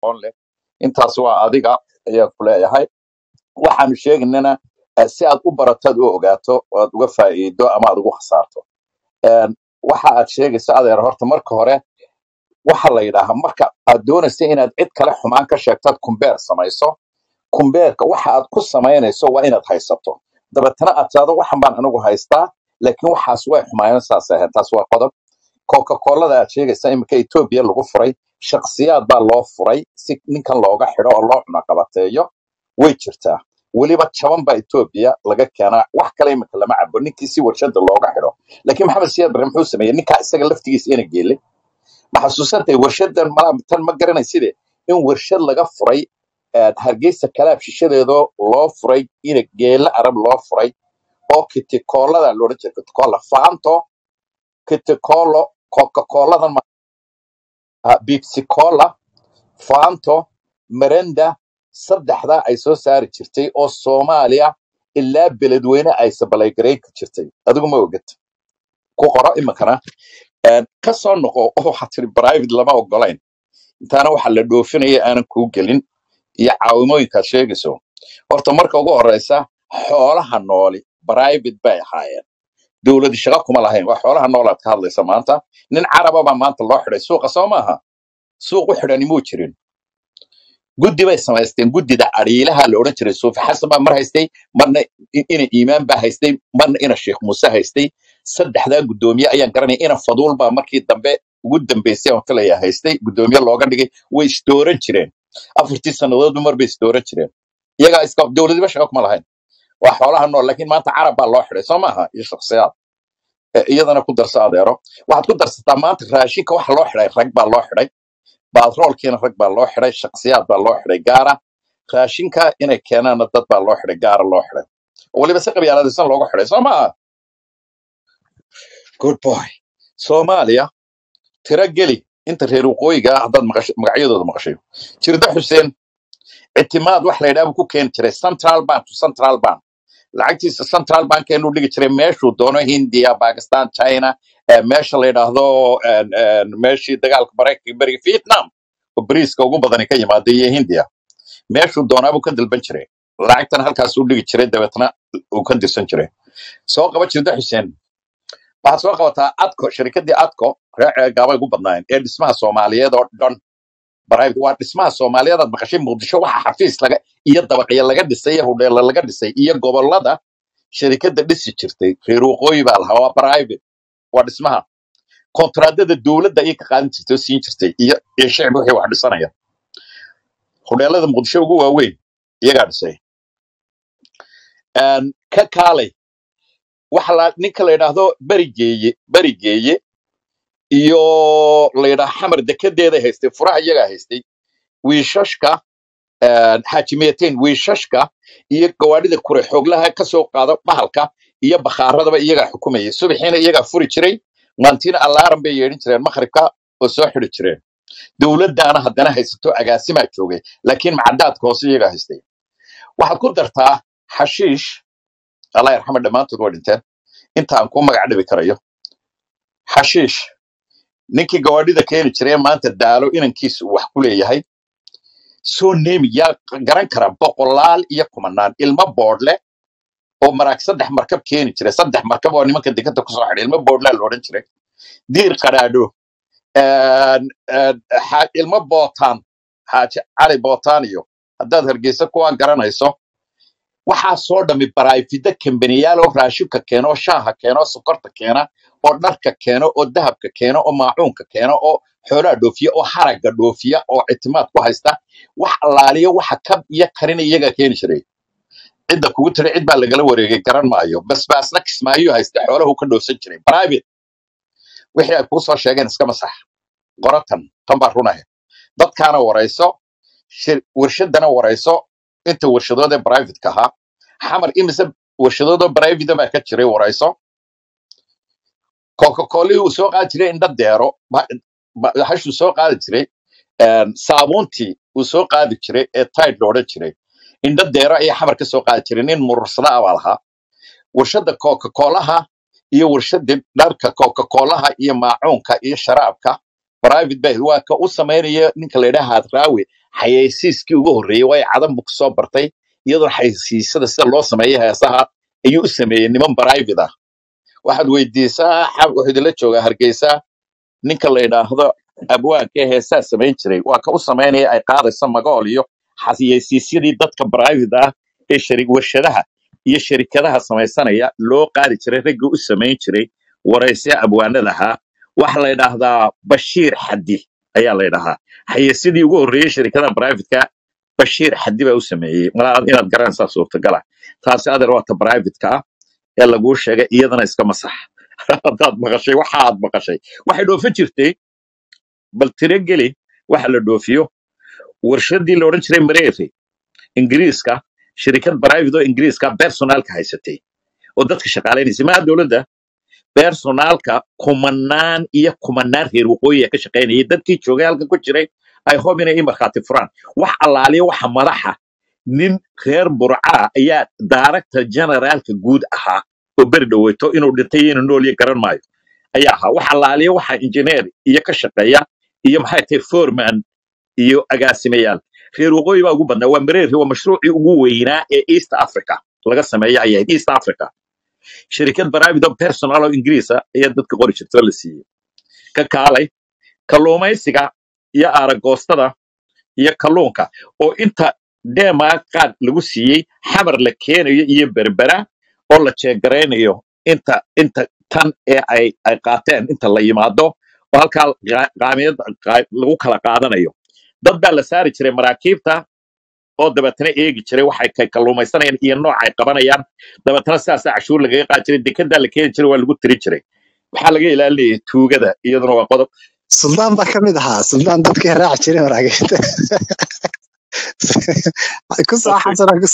aqoon leh. Intaas waa adiga ayaa ku leeyahay. Waxaanu sheegaynana eh, si aad u barataad u ogaato oo aad uga faa'iido ama aad ugu khasaarto. Een, waxa aad sheegaysa adeer horta marka hore waxa la yidhaahaa marka aad doonaysa inaad cid kale xumaan ka sheegtaad kumbeer samayso kumbeerka waxa aad ku samaynayso waa inaad haysato. Dabeetana aad tidhahdo waxan baan anigu haystaa laakiin waxaas way xumaayeen saas ahayd taas waa qodob. Coca-colada aad sheegaysa iminka etoobiya lagu furay shakhsiyaad baa loo furay si ninkan looga xidho oo loo cunaqabateeyo. Way jirtaa. Weliba jaban baa etoobiya laga keenaa. Wax kale iminka lama cabo ninkii si warshada looga xidho. Laakiin maxamed siyaad barre muxuu sameeyey ninkaa isaga laftigiisa ina geelay ma xasuusantay warshadan tan ma garanayside in warshad laga furay eh, hargeysa kalaab shishadeedoo loo furay ina geela arab loo furay oo kitikoolada loodhan jira kitikola faanto kitikolo coca-coladan bipsicola faanto merenda saddexdaa ay soo saari jirtay oo soomaaliya ilaa beledweyne ay sabalaygareyn ka jirtay. Adigu ma ogad ku qoro iminkana ka soo noqo oo waxaa tiri private lama ogolayn intaana waxaa la dhoofinaya aanan kuu gelin iyo caawimooyinkaad sheegayso. Horta marka ugu horeysa xoolaha nooli private bay ahaayeen dowladi shaqo kuma lahayn. Waa xoolaha nool aad ka hadlaysa maanta. Nin caraba baa maanta loo xidhay suuqa soo maaha? Suuq u xidhani muu jirin? Guddi bay samaysteen. Guddida adhiilaha la odhan jiray suufi xasan baa mar haystay marna ina iimaan baa haystay marna ina sheekh muuse haystay. Saddexdaa guddoomiye ayaan garanaya ina faduul baa markii dambe ugu dambeysay aan filaya haystay. Guddoomiye looga dhigay way isdooran jireen. Afartii sannadoodba mar bay isdooran jireen. Iyagaa iska dowladiba shaqo kuma lahayn waa xoolaha nool laakiin maanta carab baa loo xidhay soo iyo shakhsiyaad. Eh, iyadana ku darso adeero. Waxaad ku darsataa maanta raashinka waxa loo xidhay rag baa loo xidhay. Baatroolkiina rag baa loo xidhay shakhsiyaad baa loo xidhay gaara. Raashinka inay keenaana dad baa loo xidhay gaara loo xidhay. Oo weliba si qabyaaladaysan loogu xidhay soo good boy. Soomaaliya tiro geli. Inta reer waqooyiga ah haddaad magacyadooda maqashay. Jirda xuseen ictimaad wax la yidhaha ku keeni jiray. Central bank to central bank lacagtiisa central bankeenuu dhigi jiray meeshuu doono hindiya pakistan china meesha la yidhaahdo meeshii dagaalka maraykanka beriga vietnam oo bariiska ugu badani ka yimaada iyo hindiya meeshuu doonaabuu ka dalban jiray lacagtan halkaasuu dhigi jiray dabeetna uu ka dirsan jiray soo qaba jirda xuseen waxaad soo qabataa adco shirkadii adco reer gaabay ugu badnaayeen ee dhismaha soomaaliyeed oo dhan waa dhismaha soomaaliyeed aad maqashay muqdisho waxa xafiis iyo dabaqyo laga dhisay iyo hudheelo laga dhisay iyo gobollada shirkada dhisi jirtay. Reer waqooyi baa lahaa waa private waa dhismaha. Kontraadada dowladda ayay ka qaadan jirtay oo siin jirtay iyo iyo shicib wixii wax dhisanaya. Hudheelada muqdisho ugu waaweyn iyagaa dhisay. Ka kaalay waxa ninka la yidhaahdo berigeeye berigeeye iyo la yidhaah xamar dekedeeda haystay furaha iyagaa haystay wiishashka een, xaajimeeteen wiishashka iyo gawaadhida kure xooglaha ka qaada bahalka iyo bakhaaradaba iyagaa xukumayay. Subaxiina iyagaa furi jiray maantiina allaaran bay yeedhin jireen makhribka oo soo xidi jireen. Dowladdaana haddana haysato agaasimaa joogay laakiin macadaadka hoose iyagaa haystay. Waxaad ku dartaa xashiish allah yarxama dhammaantood waa dhinteen intaan ku magac karayo. Xashiish ninkii gawaadhida keeni jiray ee maanta daalo inankiisu uu wax ku leeyahay. Soo neemi yaa garan kara boqolaal iyo kumanaan. Ilmo boodhle oo maraag saddex markab keeni jiray. Saddex markab oo nimanka dekada ku soo xidhay. Ilmo boodhlaa la odhan jiray. Diir xa- ilmo bootaan. Xaaji cali bootaan iyo haddaad hargeysa kuwaa garanayso waxaa soo dhami baraafida kambaniyaal oo raashinka keena oo shaaha keena oo sokorta keena oo dharka keena oo dahabka keena oo maacuunka keena oo xoolaha dhoofiya oo haragga dhoofiya oo ictimaad ku haysta. Wax allaaliya waxa kab iyo karin iyagaa keeni jiray. Cidda kugu tiri cid baa lagala wareegay garan maayo. Basbaasna kismaayo haysta xoolahu ka dhoofsan jiray. Private. Wixii ay kuu soo sheegeen iska masax. Qoratan tan baa runaya dadkaana warayso warshadana warayso inta warshadood ee private ahaa xamar imise warshadood oo private baa ka jiray warayso coca-colihii uu soo qaadi jiray indha deero hashuu soo qaadi jiray saabuuntii uu soo qaadi jiray ee tide la odhan jiray indha deero ayaa xamar ka soo qaadi jiray nin murursada ah baa lahaa warshada coca-colaha iyo warshada dharka coca-colaha iyo maacuunka iyo sharaabka private bay waa ka u samaynaya ninka la yidhaha hadraawi xayeysiiskii ugu horreeyey waayo cadan buu ka soo bartay iyadoo xayeysiisada sida loo sameeyo heesaha ayuu u sameeyey niman private ah. Waxaad weydiisaa wuxuu idinla joogaa hargeysa ninka la yidhaahdo abwaanka ee heesaa samayn jiray. Waa ka u samaynaya ay qaadayso magool iyo xayeysiisyadii dadka private ah ee warshadaha iyo sharikadaha samaysanaya loo qaadi jiray raggii u samayn jiray waraysya abwaanada ahaa waxa la yidhaahdaa bashiir xadi ayaa la yidhahaa xayeysyadii ugu horreeyey sharikadaha privateka bashiir xadi baa u sameeyey. Malaa inaad garanaysaa suurtagala. Taasi adeer waata privateka ah ee laguu sheegay iyadana iska masax. Haddaad maqashay waxa aad maqashay. Waxay dhoofin jirtay bal tiro geli waxa la dhoofiyo. Warshadii la odhan jiray mareeri ingiriiska shirikad private oo ingiriiska personalka haysatay. Oo dadka shaqaalaynaysa maaha dowladda personalka kumanaan iyo kumanaan reer waqooyi ka shaqaynayay dadkii joogay halkan ku jiray ay hob inay ii markhaati furaan. Wax allaaliya waxa madaxa. Nin reer burcaa ayaa director generaalka guud ahaa oo beri dhoweyto inuu dhintay iyo inuu nool yahay garan maayo. Ayaa ahaa. Wax allaaliya waxa engineer iyo ka shaqeeya iyo maxay tahay foreman iyo agaasimayaal. Reer waqooyi baa ugu badnaa. Waa mareeri waa mashruucii ugu weynaa ee east africa. Laga sameeya ayay ahayd east africa private oo personal oo ingiriisa ayaa dadka qori jirta oo la siiyey. Ka kaalay kalluumaysiga iyo aaragoostada iyo kalluunka oo inta deemaa qaad lagu siiyey xamar la keenayo iyo berbera oo la jeegaraynayo inta inta tan ee ay ay qaateen inta la yimaado oo halkaa qa- qaamiyad qa- lagu kala qaadanayo. Dad baa la saari jiray maraakiibta oo dabeetana eegi jiray waxay ka kalluumaysanayaan iyo nooc ay qabanayaan. Dabeetana sidaasaa cashuur lagaga qaadi jiray dekedaa la keeni jiray waa lagu tiri jiray. Waxaa laga ilaalinayay tuugada iyaduna waa qodob. Suldaan baa ka mid ahaa. Suldaan dadkii raaci jiray maraakiibta ku xasana ku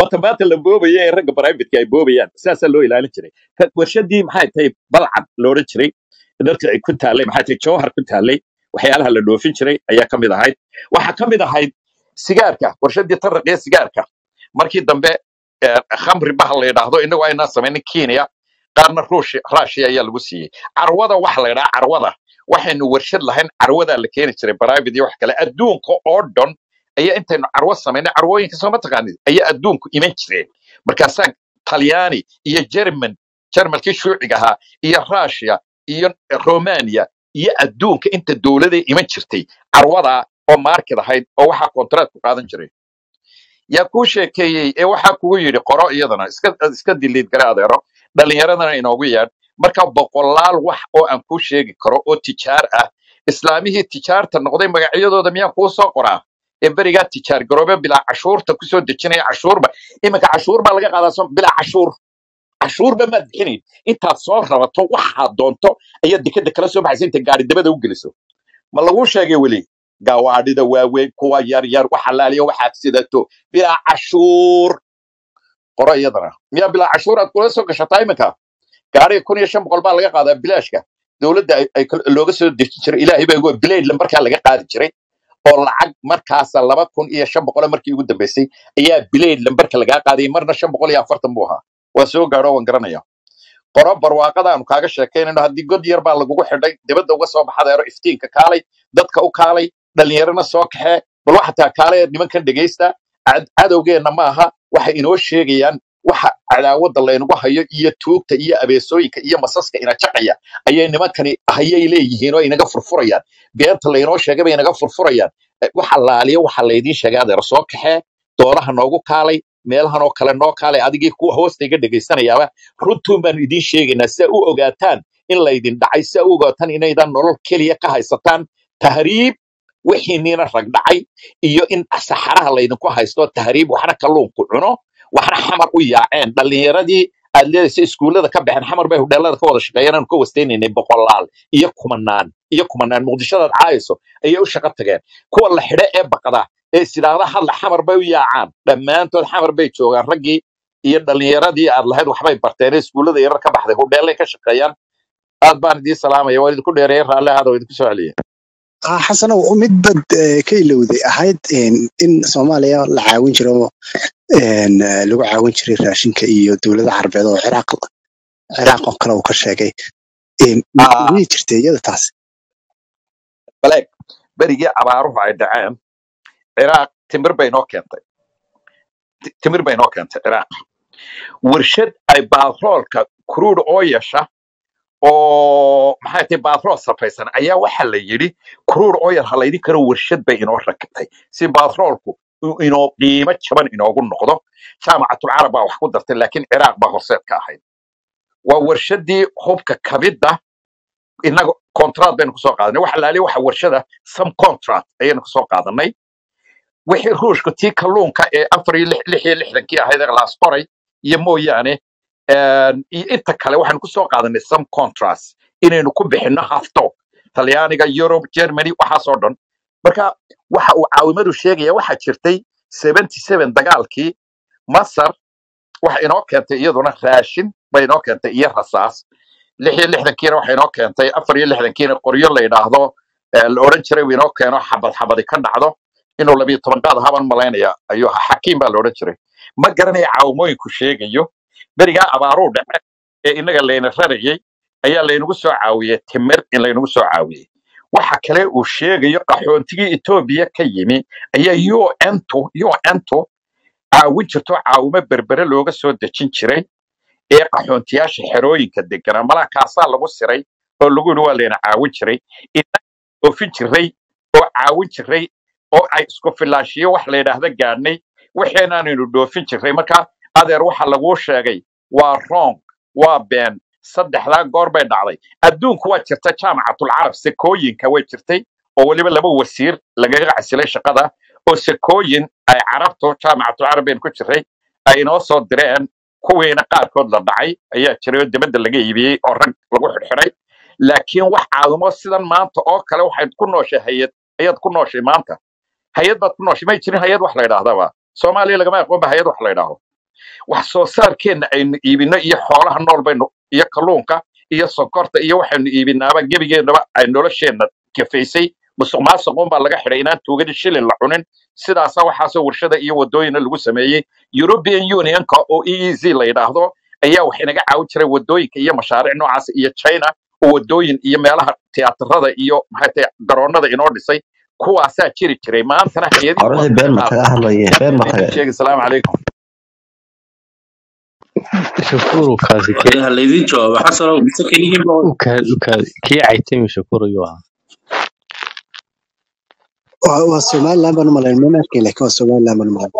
wata maanta la boobaya ee ragga privateka ay boobayaan. Sidaasaa loo ilaalin jiray. Warshadii maxay tahay balcad la odhan jiray? Dadka ay ku taallay maxay tahay jawhar ku taallay? Waxyaalaha la dhoofin jiray ayaa ka mid ahayd. Waxaa ka mid ahayd sigaarka warshadii tarraqiya sigaarka. Markii dambe khamri baha la yidhaahdo inagu aynaan samaynin kenya qaarna raashiya ayaa lagu siiyey. Carwada waxa la yidhaha carwada. Waxaynu warshad lahayn carwadaa la keeni jiray private iyo wax kale. Adduunka oo dhan ayaa intaynu carwo samaynay carwooyinka soo ma taqaanid ayaa adduunku iman jireen. Markaasaa talyaani iyo german jarmalkii shuuciga ahaa iyo russia iyo romania iyo adduunka inta dowladay iman jirtay. Carwadaa oo market ahayd oo waxaa contract ku qaadan jiray. Yaa kuu sheekeeyey ee waxaa kugu yidhi qoro iyadana iska diliid gare adeero. Dhallinyaradana inoogu yeedh marka boqolaal wax oo aan kuu sheegi karo oo tijaar ah islaamihii tijaarta noqday magacyadooda miyaan kuu soo qoraa? Ee berigaa tijaar garoobe bilaa cashuurta ku soo dejinaya cashuurba iminka cashuur baa laga qaadaa bilaa cashuur. Cashuurba maad bixinayn intaad soo rabato waxaad doonto ayaad dekeda kala soo baxaysa inta gaari dabada u geliso. Ma laguu sheegay weli gawaadhida waaweyn kuwa yar yar waxa laaliyo waxaad sidato. Bilaa cashuur. Qoro iyadana. Miyaa bilaa cashuur aad kula soo gashataa iminka gaariga kun iyo shan boqol baa laga qaadaa bilaashka dowladda looga soo dejin jiray. Ilaahay baa bilaydla markaa laga qaadi jiray oo lacag markaasa laba kun iyo shan boqol markii ugu dambeysay ayaa bilayd lambarka lagaa qaadayay marna shan boqol iyo afartan buu ahaa. Waa soo gaadho waan garanaya qoro barwaaqada aanu kaaga sheekaynayno haddii god yar baa lagugu xidhay dibadda uga soo baxadeero iftiinka kaalay dadka u kaalay dhallinyarana soo kaxee bal waxa taa kaalay nimankan dhegaysta cad- cadowgeenna ma aha waxay inoo sheegayaan waxa cadaawadda laynagu hayo iyo tuugta iyo abeesooyinka iyo masaska ina jaqaya ayay nimankani hayay leeyihiin oo inaga furfurayaan. Beenta laynoo sheegay bay inaga furfurayaan. Eh, waxa laaliyo waxa laydiin sheegay adeero soo kaxee doodaha noogu kaalay meelahan oo kale noo kaalay adigii kuwa hoosta iga dhegaysanayaaba runtuun baanu idiin sheegaynaa si u ogaataan in laydin dhacay si u ogaataan inaydan nolol keliya ka haysataan tahriib wixiiniina rag dhacay iyo in saxaraha laydinku haysto tahriib waxna kalluunku cuno waxna xamar u yaaceen. Dhallinyaradii aad leedaysa iskuullada ka baxeen xamar bay hudheelada ka wada shaqeeyeen aanu ka boqolaal iyo kumanaan iyo kumanaan. Muqdishadaad caayso ayay u shaqo tageen. Kuwa la xidhe ee baqda ee isidhaahda hadla xamar bay u yaacaan. Dhammaantood xamar bay joogaan. Raggii iyo dhallinyaradii aad lahayd waxbay barteen ee iskuullada yarar ka baxday hudheelay ka shaqeeyaan. Aad baan idiin salaamaya waa idinku dheereeyay raalli ahaada idinku soo celiyay. ah xasanow mid bad eh, ka ilowday ahayd in in soomaaliya la caawin jiro eh, lagu caawin jiray raashinka iyo dowladda carabeed oo ciraaq ciraaq oo kale uu ka sheegay. Een, mi- Ah, miyay jirtay iyada taas? Baleeg berigii abaaruhu ay dhaceen ciraaq timir bay noo keentay. Ti- timir bay noo keentay ciraaq. Warshad ay baatroolka crude oilasha oo maxay tahay baatrool safaysan ayaa waxa la yidhi crude oil ha laydin karo warshad bay inoo rakibtay. Si baatroolku inoo qiimo jaban inoogu noqdo jaamacatul carab baa wax ku dartay laakiin ciraaq baa horseed ka ahayd. Waa warshadii hubka kabidda inaga contract baynu ku soo qaadanay. Waxa laali waxa warshada some contract ayaynu ku soo qaadanay. Wixii ruushka tii kalluunka ee afar iyo lix iyo lixdankii ahayd ee laas qoray iyo mooyaane iyo inta kale waxaanu ku soo qaadanay some contrast inaynu ku bixinno hafto talyaaniga europe germany waxaasoo dhan. Marka waxa uu caawimadu sheegaya waxaa jirtay 77 dagaalkii masar waxa inoo keentay iyaduna raashin bay inoo keentay iyo rasaas. Lixdankiina waxa inoo keentay lixdankiina qoryo la yidhaahdo ee la odhan jiray uu inoo keeno xabad xabadi ka dhacdo. Inuu qaad haban malaynaya ayuu xakiim baa la odhan jiray. Ma garanaya caawimooyinku sheegayo berigaa abaaruu dhace ee inaga layna rarayay ayaa laynagu soo caawiyey timir in laynagu soo caawiyey waxa kale uu sheegayo qaxoontigii etoobiya ka yimi ayaa untu caawin jirto caawimo berbere looga soo dejin jiray ee qaxoontiyaasha xerooyinka deganaa malaa kaasaa lagu siray oo lagu yidhi waa layna caawin jiray innaga oofin jiray oo caawin jiray oo ay isku filaashiyo wax la yidhaahda gaadhnay waxeenaanaynu dhoofin jiray. Marka adeer waxa laguu sheegay waa wrong waa been. Saddexdaa goor bay dhacday. Adduunku waa jirta jaamacatul carab sekooyinka way jirtay oo weliba laba wasiir lagaga casilay shaqada oo sekooyin ay carabtu jaamacatul carab baynu ku jiray ay inoo soo direen kuwiina qaarkood la dhacay ayaa jiray oo dibadda laga iibiyey oo rag lagu xidhxidhay. Laakiin wax caawimo sidan maanta oo kale waxayd ku nooshay hayad ayaad ku nooshay maanta. Hayad baad ku nooshay may jirin hayad wax la yidhaahdaba soomaaliya lagama aqoonba hayad wax la yidhaaho wax soo saarkeenna aynu iibino iyo xoolaha nool baynu iyo kalluunka iyo sonkorta iyo waxaynu iibinaaba gebigeennaba ay nolosheenna kafaysay. Musuq maasuqun baa laga xidhay inaan tuugadi shilin la cunin. Sidaasa waxaasoo warshada iyo wadooyina lagu sameeyey. European unionka oo e e z la yidhaahdo ayaa wax inaga caawin jiray waddooyinka iyo mashaariic noocaas iyo china oo wadooyin iyo meelaha tiyaatarada iyo maxay tahay garoonada inoo dhisay. Kuwaasaa jiri jiray maantana hayadihii been ma qaata hadlaye been ma sheegi salaamu calaykum shukuru laydin jawaabo xasanow kii caytami shukuru yuu ahaa. Waa somaliland baan u malayn ma arkay laakiin waa somaliland baan u malayn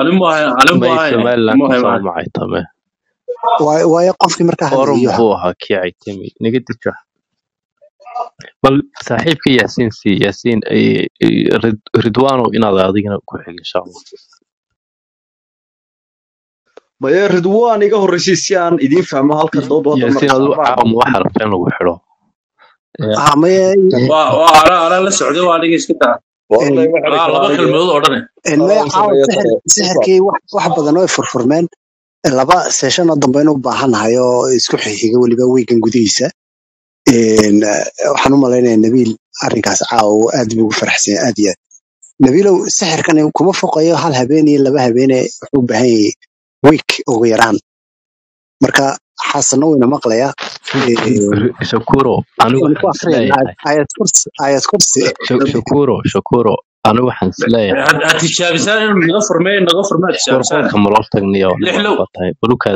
anin bu ahayn anin bu may ahayn somaliland mu ka ahayn soo maayo macaytame Waa- waayo qofkii markaa buu ahaa kii caytami naga dijo. Bal saaxiibka yaasiin si yaasiin eh, eh, Rid- ridwaano inaad adigana ku xig insha allah maye ridwan iga horreysay si aan idiin fahmo halka dood wax badan oo furfurmeen laba seeshan oo dambe inuu baahannahay oo isku xixiga weliba weygan gudihiisa. Waxaan u malaynayaa nabiil arrinkaas caawo aad ugu faraxsanya aad iyo aad. Nabiilow sixirkani kuma foqayo hal habeen iyo laba habeene wuxuu baahan yahay week ugu yaraan. Marka xasanna wayna maqlayaa shakuro ku waxaan akhriyay is leeyahay ayad kursi ayad kursi Sha- shakuro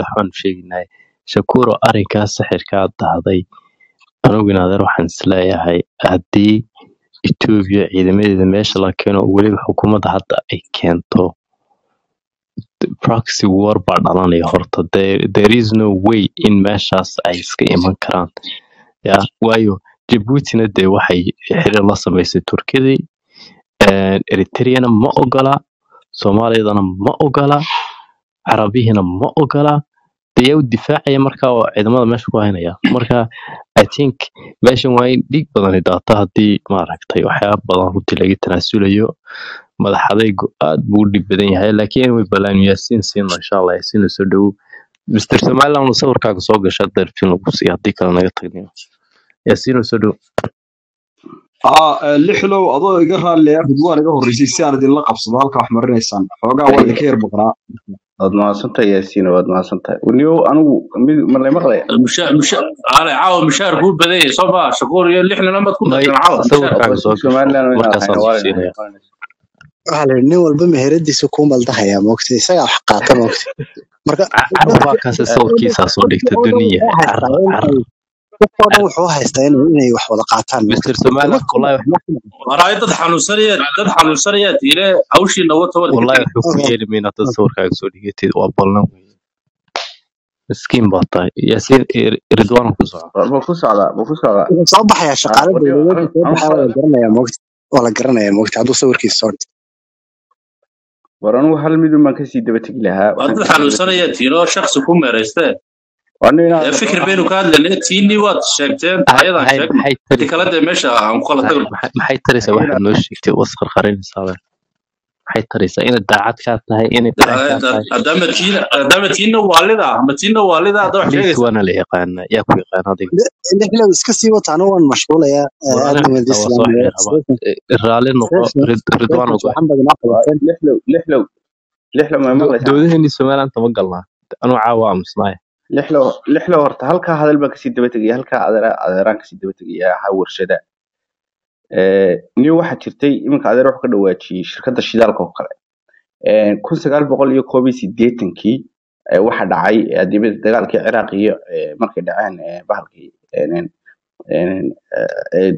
waxbaan sheeginay arrinkaas sixirkaa dahday anigu inaadeer waxaan is leeyahay haddii etoobiya ciidamadeeda meesha la keeno weliba xukuumadda hadda ay keento proxy war baa dhalanaya horta. There, is no way in meeshaas ay iska iman karaan. Ya waayo jabuutina dee waxay xiriir la samaysay turkidii eritreana ma ogola soomaaliyadana ma ogola carabihiina ma ogola. Dee yaa u difaacaya marka oo ciidamada meesha ku haynaya. Marka i think meeshan waa in dhiig badani daata haddii maaragtay waxyaaba badan runtii laga tanaasulayo madax adaygu aad buu u dhib badan yahay laakiin anyway balaan yaasiin siino insha allah yaasiin soo dhowow mr somaliland sawirkaaga soo gasha darfin lagu siiya haddii kale naga tagniyo yaasiin soo dhowow haa lixlow adoo iga raalliya ridwaan iga horreysay si aan idinla qabsado halka wax marinaysaan. Xoogaa waa idinka yar baqnaa waad mahadsantahay yaasiin waad mahadsantahay. Weliyo anigu mid ma lay maqlaya mushaar mushaar ale caawa mushaar kuu badan yahay soo maa shakuur iyo lixdan amaad ku darteen caawa somaliland inaan markaasaan hayno waa siinaya waxaa la yidhi nin walba meheradiisa kuu maldahaya moogta isagaa wax qaata moogta marka car waa kaase sawirkiisaa soo dhigta duniya car car dadkoo dhan wuxuu haystaa inay wax wada qaataan. Moogta mr somaliland wallahi waraay dad xanuunsanaya dad xanuunsanaya tiile hawshiina wata wad wallahi gateen wuxuu ku yeeli mayna dad sawirkaaga soo dhigatid waa ballan wey miskiin baa tahay. Yaasiin ridwaan ku wuxuu soo baxayaa shaqaale dowladeed soo anu baxaya waa la garanayaa moogta waa la garanayaa moogta hadduu sawirkiisa soo dhigto war anigu hal midun baan ka sii daba tegi lahaa xanuunsanaya tiilo shaksi ku meeraystee fikir baynu ka hadlaynay tiinii waad sheegteen ayadaan kale taraysaa dee meesha aan ku kala maxay tagno maxay taraysaa waxaad noo sheegtay was qarqarinaysaa maxay taraysaa inaad daacad kaa tahay inay been kaa tahay. hadama tiina hadama tiina waalida ma tiina waalida hadda wax atleast sheegaysa waana la yaa ku yaqaan adiga. Lixlow iska sii wata waan mashquulayaa Eh, raalli noqo Rid- ridwaan somaliland tama galnaa anuu caawa aamusnaaya lixlow horta halkaa hadal baan ka sii daba tegaya halkaa adeera adeeraan ka sii daba tegaya ahaa warshada niyo waxaa jirtay iminka adeer wuxuu ka dhawaajiyey shirkadda shidaalka oo kale. Kun sagaal boqol iyo koob iyo siddeetankii eh, waxa dhacay dibadda dagaalkii ciraaq iyo markay dhaceen bahalkii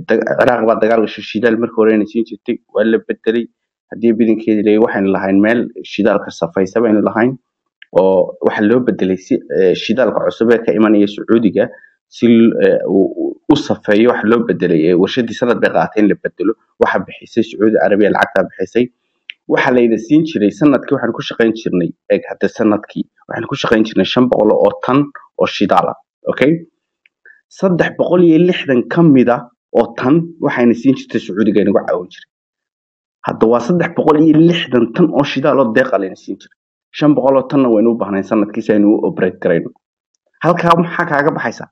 ciraaq baa dagaalka shi- shidaal markii hore siin jirtay waa la bedelay. Haddii bidankeedi leeyahay waxaynu lahayn meel shidaalka safaysa baynu lahayn oo waxa loo bedelay si shidaalka cusub ee ka imanaya sacuudiga si eh, u safeeyo waxa loo bedelay warshadii sanad bay qaaatay in la bedelo waxa bixisay sacuudi arabiya lacagtaa bixisay. Waxa layna siin jiray sannadkii waxaan ku shaqayn jirnay eeg hadda sannadkii waxaan ku shaqayn jirnay shan boqol oo tan oo shidaal ah okay saddex boqol iyo lixdan ka mida oo tan waxayna siin jirtay sacuudiga inagu caawin jiray. Hadda waa saddex boqol iyo lixdan tan oo shidaal oo deeqa layna siin jiray. Shan boqol oo tanna waynu u baahnayn sannadkii si aynu u operate garayno halkaa maxaa kaaga baxaysa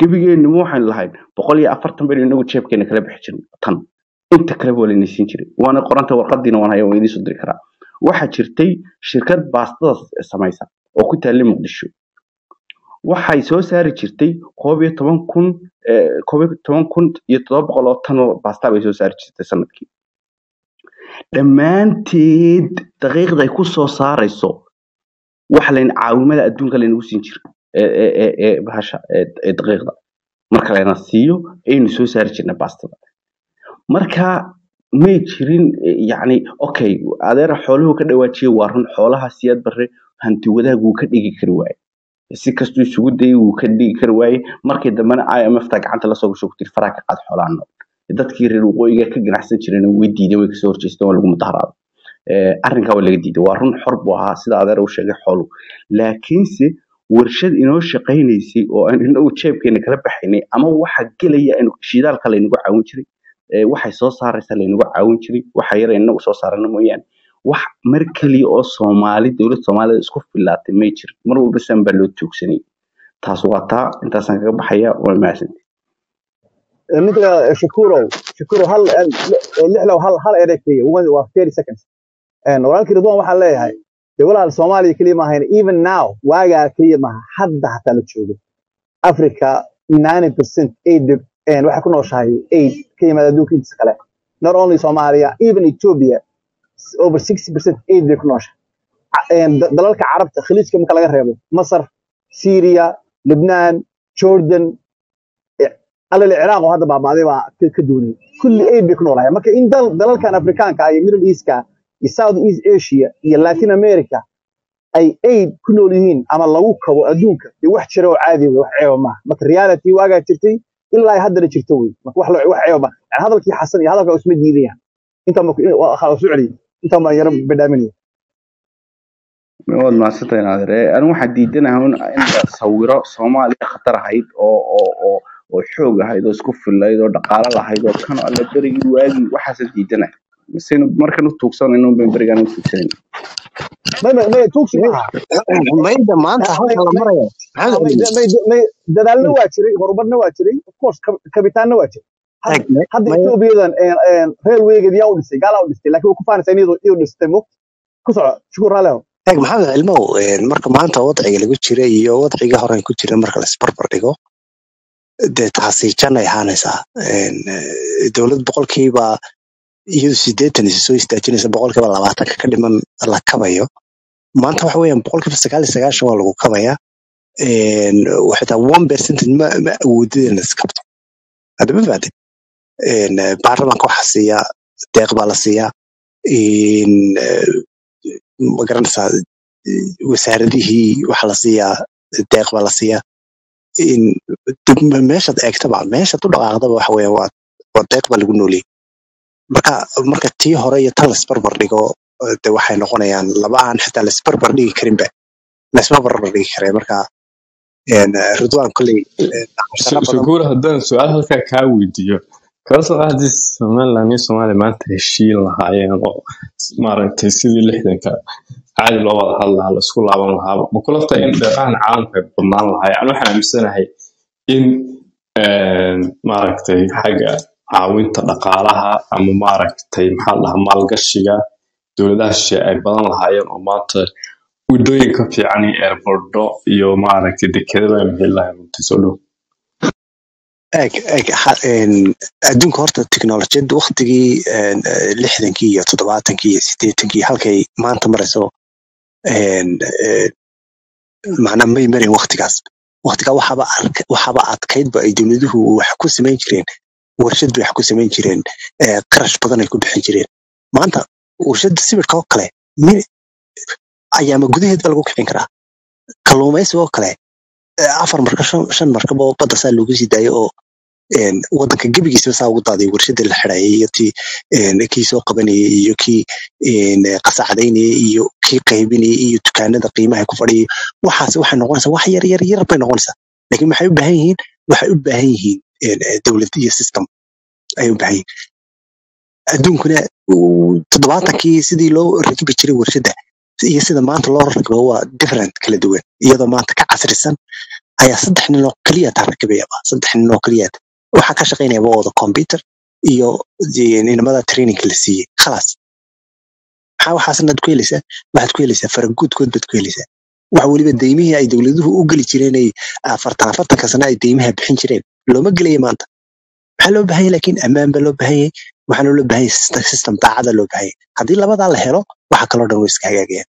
gebigeenu waxaynu lahayn boqol iyo afartan baynu inagu jeebkeena kala bixi jirnay tan. Inta kale waa layna siin jiray waana qoranta warqadiina waan haya waan idiin soo diri karaa. Waxaa jirtay shirkad baastada samaysa oo ku taallay muqdisho. Waxay soo saari jirtay koob iyo toban kun koob iyo toban kun iyo toddoba boqol oo tan oo baasta bay soo saari jirtay sannadkii. Dhammaanteed daqiiqda ay ku soo saarayso waxa layn caawimada adduunka laynagu siin jiray bahasha ee ee daqiiqda marka layna siiyo aynu soo saari jirnay baastada marka may jirin yacni okay adeera xooluhu ka dhawaajiyay waa run xoolaha siyaad barre hanti wadaag wuu ka dhigi kari waaye. Si kastuu isugu dayay wuu ka dhigi kari waaye. Markii dambena imf ta gacanta la soo gasho ku tiri faraha ka qaad xoolaha nool. Dadkii reer waqooyiga ka ganacsan jireen way diideen way ka soo horjeesteen waa lagu mudaharaado. Arrinkaa waa laga diiday waa run xor buu ahaa sida adeer uu sheegay xoolu laakiinse warshad inoo shaqaynaysay oo aan inagu jeebkeena kala baxaynay ama waxa gelaya shidaalka laynagu caawin jiray waxay soo saaraysa laynagu caawin jiray waxa yar inagu soo saarana mooyaane. Wax mar keliya oo soomaali dowlad soomaalida isku filaatay may jirin mar walba san baa loo joogsanayay taas waa taa intaasaan kaga baxaya waa mahadsanti. Ninka shakuro shakuro hal lixlow hal hal erey keliya waa thirty seconds. Walaalkii ridwan waxaan leeyahay de walaal soomaaliya keliya maahayn even now waagaa keliya maaha hadda hataa la joogo. Africa 90 percent aid waxay ku nooshahay aid ka yimaada adduunka intiisa kale. Not only somalia even ethiopia over 60 percent aid bay ku nooshahay. Dalalka carabta khaliijka marka laga reebo masar syria lebnaan jordan alal ciraaq oo hadda baabaaday baa ka duwanay kulli aid bay ku noolahay. Marka in dal dalalkan afrikaanka iyo middle eastka iyo south east asia iyo latin america ay aid ku nool yihiin ama lagu kabo adduunka. Dee wax jira oo caadi wey wax ceeba maaha marka reality waagaa jirtay ilaa haddana jirto wey marka wax ceeba maaha yani hadalkii xasan iyo hadalka isma diidayaan intaan khala soo baan yaro badhaaminaya waad mahadsantahay naadir Eh, anigu waxaan diidanahay in sawiro soomaaliya khatar ahayd oo oo oo oo xoog ahayd oo isku fillayd oo dhaqaalo lahayd oo kan alle berigii waagii waxaasaan diidanahay. misaynu markan u tuugsanayno unbayn berigaan u tuugsanayno may may may tuugsi maaha mayda maanta may halka la may maraya ah, maxamed may cali may may dadaalna waa jiray horumarna waa jiray of course kab- kabitaanna waa jiray hadda tag een railwaygeed yaa u dhisay gaala u dhistay laakiin way ku faanaysaa inay iyadu dhistay mo ku soco shukur raaleho eeg maxamed cilmow marka maanta wadciga lagu jira iyo wadcigii horen ku jira marka la isbarbar dhigo dee taasi janay ahaanaysaa Een, eh, dowlad boqolkiiba iyadu sideetan isa soo istaajinaysa boqolkiiba labaatanka ka dhiman la kabayo. Maanta waxa weeyaan boqolkiiba sagaal iyo sagaashan waa lagu kabaya. Een, xitaa one percentage ma ma awoodid in iskabto hadda ma fahamtid baarlamaanka waxaa siiya deeq baa la siiyaa eh, ma garanaysaa eh, wasaaradihii waxaa la siiyaa deeq baa la siiyaa meeshaad eegtaba meeshaad u dhaqaaqdaba waxa weeye waa waa deeq baa lagu nooliyey marka marka tii hore iyo tan laisbarbar dhigo de waxay noqonayaan laba aan xitaa laisbarbar dhigi karinba. Laisma barbar dhigi kare marka ridwaan kolley haddaan su'aal halkaa kaa weydiiyo. Kaasoo ah haddii somaliland iyo soomaaliya maanta heshiin lahaayeen oo maaragtay sidii lixdanka caadi loo wada hadlahaa la isku laaban lahaaba ma kula tahay in deeqahan caalamka badnaan lahaay an waxaan aaminsanahay in maaragtay xagga caawinta dhaqaalaha ama maaragtay maxaa dhahaa maalgashiga dowladaha shishe ay badan lahaayeen oo maanta waddooyinka fiican iyo airporto iyo maaragtay dekedaba heli lahayn runtii soo dhow. Adduunka horta teknolojiyadda waktigii lixdankii iyo toddobaatankii iyo sideetankii halkay maanta marayso eh, macnaa may marin waktigaas waktigaa waxaaba adkaydba ay dowladuhu wax ku samayn jireen warshad bay wax ku samayn jireen eh, qarash badan ay ku bixin jireen. Maanta warshadda sibirka oo kale ayaama gudaheed baa lagu kicin karaa. Kalluumaysiga oo kale eh, afar marka shan shan markaba oo badda saa loogu sii daayo oo een, wadanka gebigiisba saa ugu daaday warshadda la xidhayay iyo een, kii soo qabanayay iyo kii een, qasacdaynayay iyo kii qaybinayay iyo dukaanada qiimaha ku fadhiyay. Waxaas waxay noqonaysaa wax yar yar yar bay noqonaysaa. Laakiin maxay u baahan yihiin? Waxay u baahan yihiin eh, dowlad iyo system ayay u adduunkuna uu- toddobaatankii sidii loo rakibi jiray warshadda iyo sida maanta loo rakibo waa different kala duwan iyadoo maanta ka casrisan ayaa saddex nin oo rakibayaba saddex nin oo waxaa ka shaqaynaya waa wada computer. iyo iyo nimanada training la siiyey khalaas maxaa waxaasna ku helaysaa waxaad ku helaysaa faraguudkood baad ku helaysaa waxa weliba deymihii ay dowladuhu u geli jireen ay afartan afartanka ay deymaha bixin jireen looma gelaya maanta. Maxaa loo baahan yahay laakiin ammaan baa loo baahan yahay waxaana loo baahan yahay system daacada loo baahan yahay haddii labadaa la helo waxa kaloo dhan way iska hagaagayaan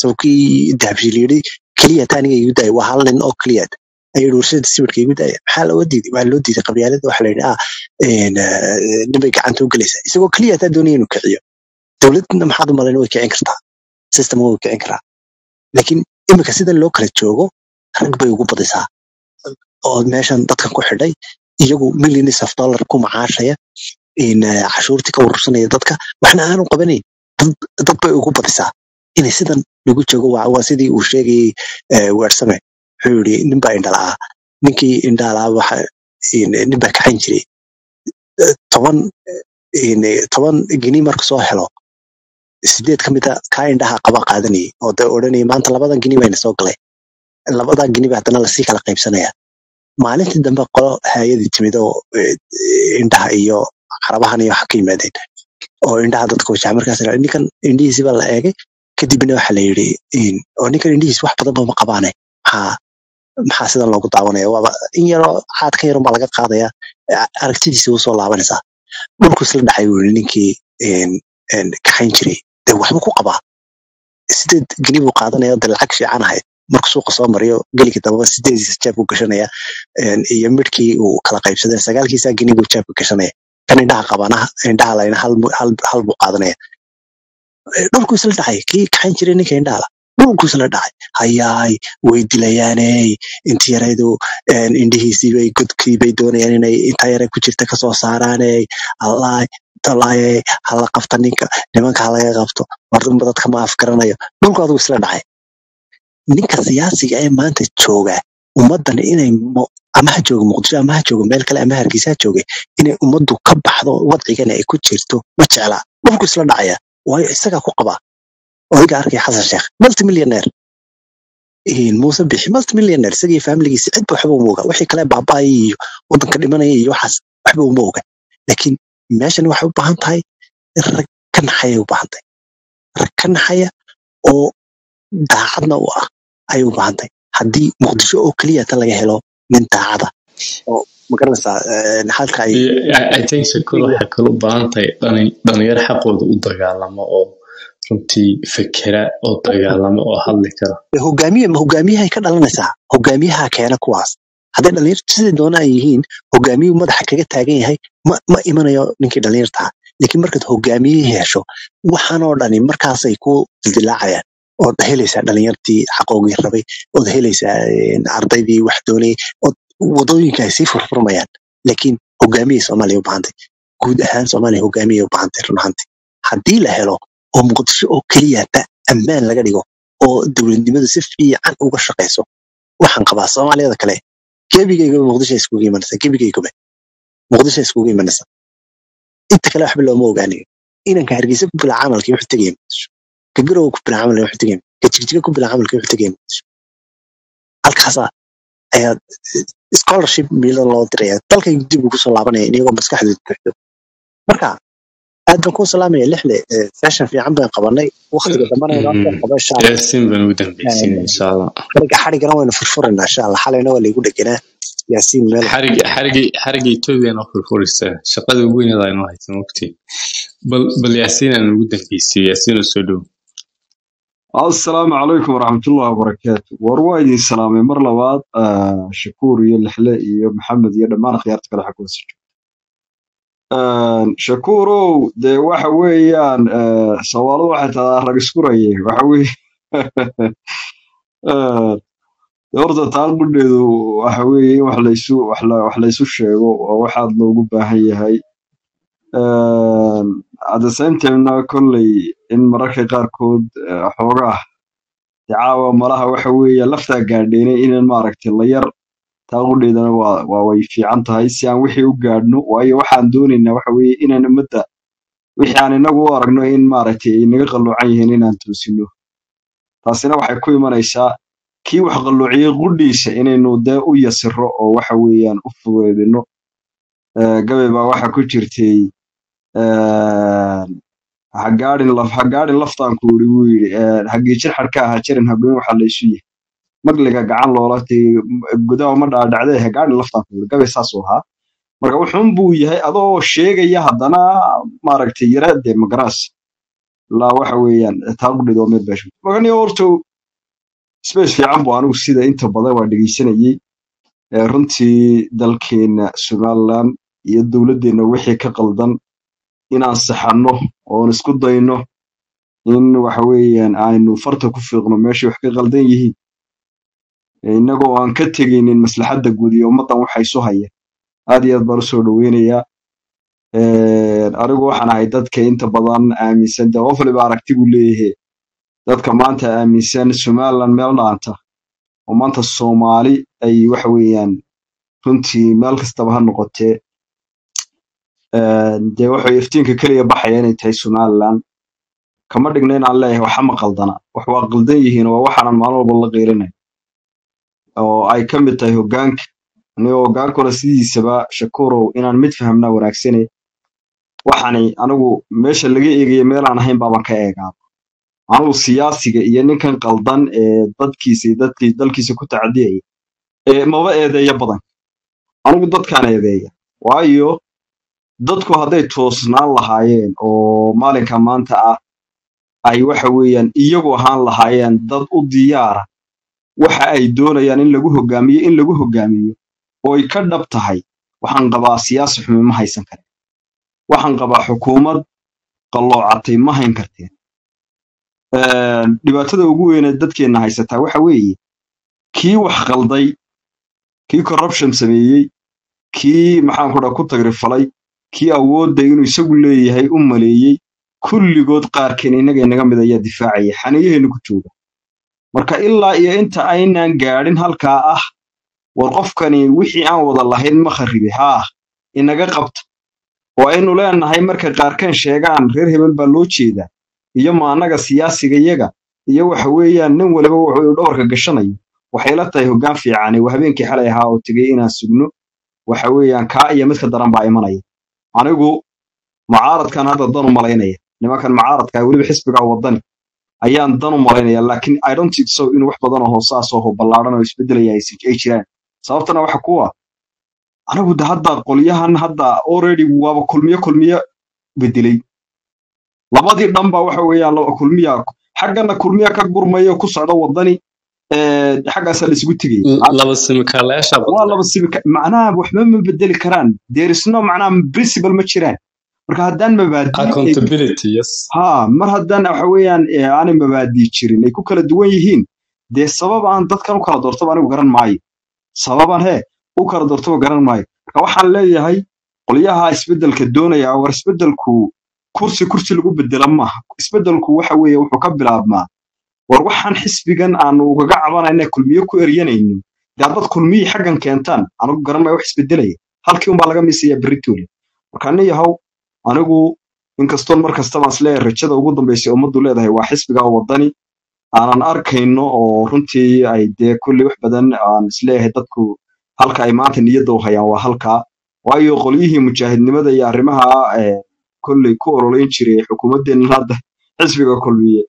sababkii dahabshiil yidhi keliya ta aniga igu daaya. Waa hal oo keliya ayuu warshada sawirka igu daaya. Maxaa loo diiday? Waxaa loo diiday qabyaalada waxa la yidhi ah eh, nin bay gacanta u gelaysaa. Isagoo keliya taa doonaya inuu kiciyo. Dowladna maxaad u malayn way kicin kartaa? System way kicin karaa. Laakiin imika sidan loo kala joogo rag bay ugu badisaa oo meeshan dadkan ku xidhay iyagu millions of dollar ku macaashaya eh, cashuurtii ka urursanaya dadka. Waxna aanu qabanayn dad bay ugu badisaa inay sidan lagu joogo waa sidii uu sheegayay eh, weersame wuxuu yidhi nin baa indhala'aa ninkii indhala'aa waxa in- nin baa kaxayn jiray. Eh, toban eh, toban gini marka soo helo sideed ka mid a kaa indhaha qaba qaadanayay oo dee odhanayay maanta labadan gini bayna soo galay. Labadaa gini ba haddana la sii kala qaybsanaya maalintii dambe qolo hayadii timid oo eh, indhaha iyo carabahan iyo waxa ka yimaadeen. Oo indhaha dadka wajaha markaas ninkan indhihiisi baa la eegay kadibna waxa la yidhi oo ninkan indhihiis wax badan ba ma qabaane. Maxaa maxaa sidan loogu daawanaya? Waaba in yaroo caad ka baa laga qaadaya. A- aragtidiisa u laabanaysaa. Dhulku isla dhacay yidhi ninkii kaxayn jiray dee waxbuu ku qabaa? Sideed geni buu qaadanaya? De lacag fiican ahayd markuu suuqa soo mariyo geligii dambaba sideediisa buu gashanaya iyo midhkii uu kala qaybsaday sagaalkiisa geni buu jeebka gashanaya kan indhaha qabana indhaha layna hal qaadanaya. Dhulku isla dhacay kii kaxayn jiray ninka indhaha la dhulku isla dhacay. Hayaay way dilayaaney inti yaraydu een, indhihiisii bay godkii bay doonayaan inay inta yare ku jirta ka soo saaraaney. Allaay talaaye hala qabta ninka nimanka halaga qabto wardanba dadka ma afgaranayo. Dhulku adigu isla dhacay ninka siyaasiga ee maanta jooga ummaddan inay mo- ama ha jooga muqdisho ama ha jooga meel kale ama hargeysa ha jooga inay ummaddu ka baxdo wadcigan ay ku jirto ma jecla dhulku isla dhacaya waayo isagaa ku qaba. Odayga arkaya xasan sheekh multimillionaire. Muuse bixi multimillionaire isagii familigiisa cid ba waxba uma oga wixii kale baaba'aya iyo waddanka dhimanaya iyo waxaas waxba uma oga laakiin meeshan waxay u baahan tahay rag ka u baahan tahay. Rag ka oo daacadna u ah ayay u baahan tahay haddii muqdisho oo keliya ta laga helo nin daacada u baahan tahay dhalinyaro xaqooda u dagaalamo oo runtii fekera oo dagaalamo oo hadli kara. Hogaamiye ma hogaamiyahay ka dhalanaysaa. Hogaamiyaha keena kuwaas. Hadday dhalinyartu sidai doona ay yihiin hogaamiyuhu madaxa kaga taagan yahay ma, ma imanayo ninkii dhalinyartaa laakiin markaad hogaamiye hesho waxaanoo dhani markaasay ku dildilaacayaan ood helaysaa dhalinyartii xaqoogii rabay ood helaysaa ardaydii wax doonayay ood waddooyinka sii furfurmayaan laakiin hogaamiyay soomaaliya u baahantay. Guud ahaan soomaaliya hogaamiyay u baahantay run ahaantii haddii la helo oo muqdisho oo keliya ta ammaan laga dhigo oo dowladnimadu si fiican uga shaqayso waxaan qabaa soomaaliyada kale. Gebigaygaba muqdisho iskugu imanaysa gebigaygaba muqdisho iskugu imanaysa inta kale waxba looma ogaanayo inanka hargeysa bila camalkii wuxuu tegaya muqdisho wuxuu tegaya ka jigjiga ku bila camalkii wuxuu tegaya muqdisho halkaasa ayaa scholarship miila loo diraya dalkay dib ugu soo laabanaya iyagoo maskaxdooda buuxdo marka aad baan kuu salaamaya lixle session fiican baan qabanay waqtiga dambana inoo soo qabo insha allah yaasin baan ugu dambaysiinay insha allah xariga xarigana waynu furfuraynaa insha allah xalayna waa laygu dheganaa yaasiin meel xariga Ethiopia noo furfurisa shaqada ugu weyn ee inoo haysan waqti bal yaasiin aan ugu dambaysiiyo yaasiin oo soo dhow asalaamu calaykum waraxmatullahi wabarakaatu war waa idin salaamay mar labaad ah, shakuur iyo lixle iyo maxamed iyo dhammaan akhyaarta kale xagooda soo joogta shakuurow dee waxa weeyaan ah, soomaalidu waxay tahdaa rag iskuraye waxa weye ah, horta taan qudheedu waxa weeye in wax laysu sheego waa waxaad loogu baahan yahay Same time-na kolley in mararka qaarkood eh, xoogaa dee caawa malaha waxa weeye laftaa gaadheynay inaan maaragtay la yar. Taaqudheedana waa fiican tahay si aan wixii u gaadhno. Waayo waxaan doonaynaa waxa weeye inaan ummadda wixii aan inagu u aragno in maaragtay ay naga qalluucan yihiin inaan toosino. Taasina waxay ku imanaysaa kii wax qalluuciyey qudhiisa inaynu dee u yasiro oo waxa weeyaan u fudeydino Eh, gabay baa waxa ku jirtay ha gaadhin laf ha gaadhin laftaan ku yidhi wuu yidhi. Eh, ha geejin xadhkaa ha jarin hagoyn waxa laysu yahay magliga gacan loola gudaha ma dhaadhacdee ha gaadhin laftaan ku yidhi. Gabay saasuu ahaa. Marka wuxuun buu yahay adoo sheegaya haddana maaragtay yaraadee magaraas ilaa waxa weeyaan taaqudhid waa meel beesha. Magani horto space fiican buu anigu sida inta badan waa dhegeysanayey. Runtii dalkeena somaliland iyo dowladdeena wixii ka qaldan inaan saxanno oon isku dayno in waxa weeyaan aynu farta ku fiiqno meeshay wax ka qaldan yihiin. Eh, innagoo aan ka tegaynin maslaxadda guud iyo ummaddan waxa haya aad iyo aad baan u soo dhoweynayaa. Eh, anigu waxaan ahay dadka inta badan aaminsan dee qof waliba aragti buu leeyahay. Dadka maanta aaminsan somaliland meel dhaanta oo maanta soomaali ay waxa weeyaan runtii meel kastaba ha noqotee dee waxay iftiinka keliya baxaya inay tahay somaliland. Kama dhigna inaan leeyahay waxa ma qaldana. Wax waa qaldan yihiin waa waxaanan maalin walba la qeylinayn oo ay ka mid tahay hoggaanka. Anigoo hoggaankuna sidiisaba shakurow inaan mid fahamnaa wanaagsane waxani anigu meesha laga eegaya meelaan ahayn baaban ka eegaa. Anigu siyaasiga iyo ninkan qaldan ee dadkiisa iyo dadkii dalkiisa ku tacadiyaya ee maba eedeeya badan. Anigu dadkaan eedeeya. Waayo dadku hadday toosnaan lahaayeen oo maalinka maanta ah ay waxa weeyaan iyagu ahaan lahaayeen dad u diyaara waxa ay doonayaan in lagu hogaamiyo in lagu hogaamiyo oo ay ka dhab tahay waxaan qabaa siyaasi xumi ma haysan karen waxaan qabaa xukuumad qalloocatay ma hayn karteen Een, dhibaatada ugu weyn ee dadkeenna haysataa waxa weeye kii wax qalday kii corruption sameeyey kii maxaan ku dhaha ku tagrifalay kii awoodda inuu isagu leeyahay u maleeyey kulligood qaarkeen innaga inaga mid ayaa difaacaya xaniyaheenu ku jooga. Marka ilaa iyo inta aynaan gaadhin halkaa ah war qofkani wixii aan wada lahayn ma kharibe haa inaga qabta. Oo aynu leenahay marka qaarkan sheegaan reer hebel baa loo jeedaa iyo ma annaga siyaasiga yaga iyo waxa weeyaan nin waliba wuxuu dhawarka gashanayo. Waxay la tahay hoggaan fiicani waa habeenkii xalay ahaa oo tegey inaan sugno. Waxa weeyaan kaa iyo midka daran baa imanaya anigu mucaaradkan hadda dan u malaynaya nimankan mucaaradka ah, weliba xisbiga wadani ayaan dan u malaynaya laakiin i don't think so in wax badan oo hoosaas oo ballaaran oo isbedelaya ay jiraan. Sababtana waxa kuwa anigu de hadda qolyahan hadda already waaba kulmiyo kulmiyo bedelay labadii dhan ba waxa weeyaan kulmiya xaggana kulmiya ka gurmayo ku socda wadani xaggaasaa la isugu tegaya L- laba sibika macnaha waxba ma bedeli karaan derisno macnaha principle ma jiraan marka haddaan mabaadi ay ku accountability yes. ha mar haddaan waxa weeyaan ee, aanay mabaadi jirin ay ku kala duwan yihiin dee sabab aan dadkan u kala doortaba anigu garan maayo sababan he u kala doortaba garan maayo marka waxaan leeyahay qolyaha isbeddelka doonaya war isbedelku kursi kursi lagu bedela maaha isbedelku waxa weeye wuxuu ka bilaabmaa war waxaan xisbigan aanu ugaga cabanayna kulmiye ku eryanayno dee haddaad kulmiyii xaggan keentaan anigu garan maayo wax isbedelaya halkii unbaa laga miisaya beritoole marka yahow anigu inkastoon mar kastaba is leeyahay rajada ugu dambaysa ummaddu leedahay waa xisbiga wadani aanan arkayno oo runtii ay dee kulli wax badan aan is leeyahay dadku halka ay maanta niyadda u hayaan waa halkaa waayo qolyihii mujaahidnimada iyo arrimaha eh, kolley ku ololeyn jiray xukuumaddeenna hadda xisbiga kulmiye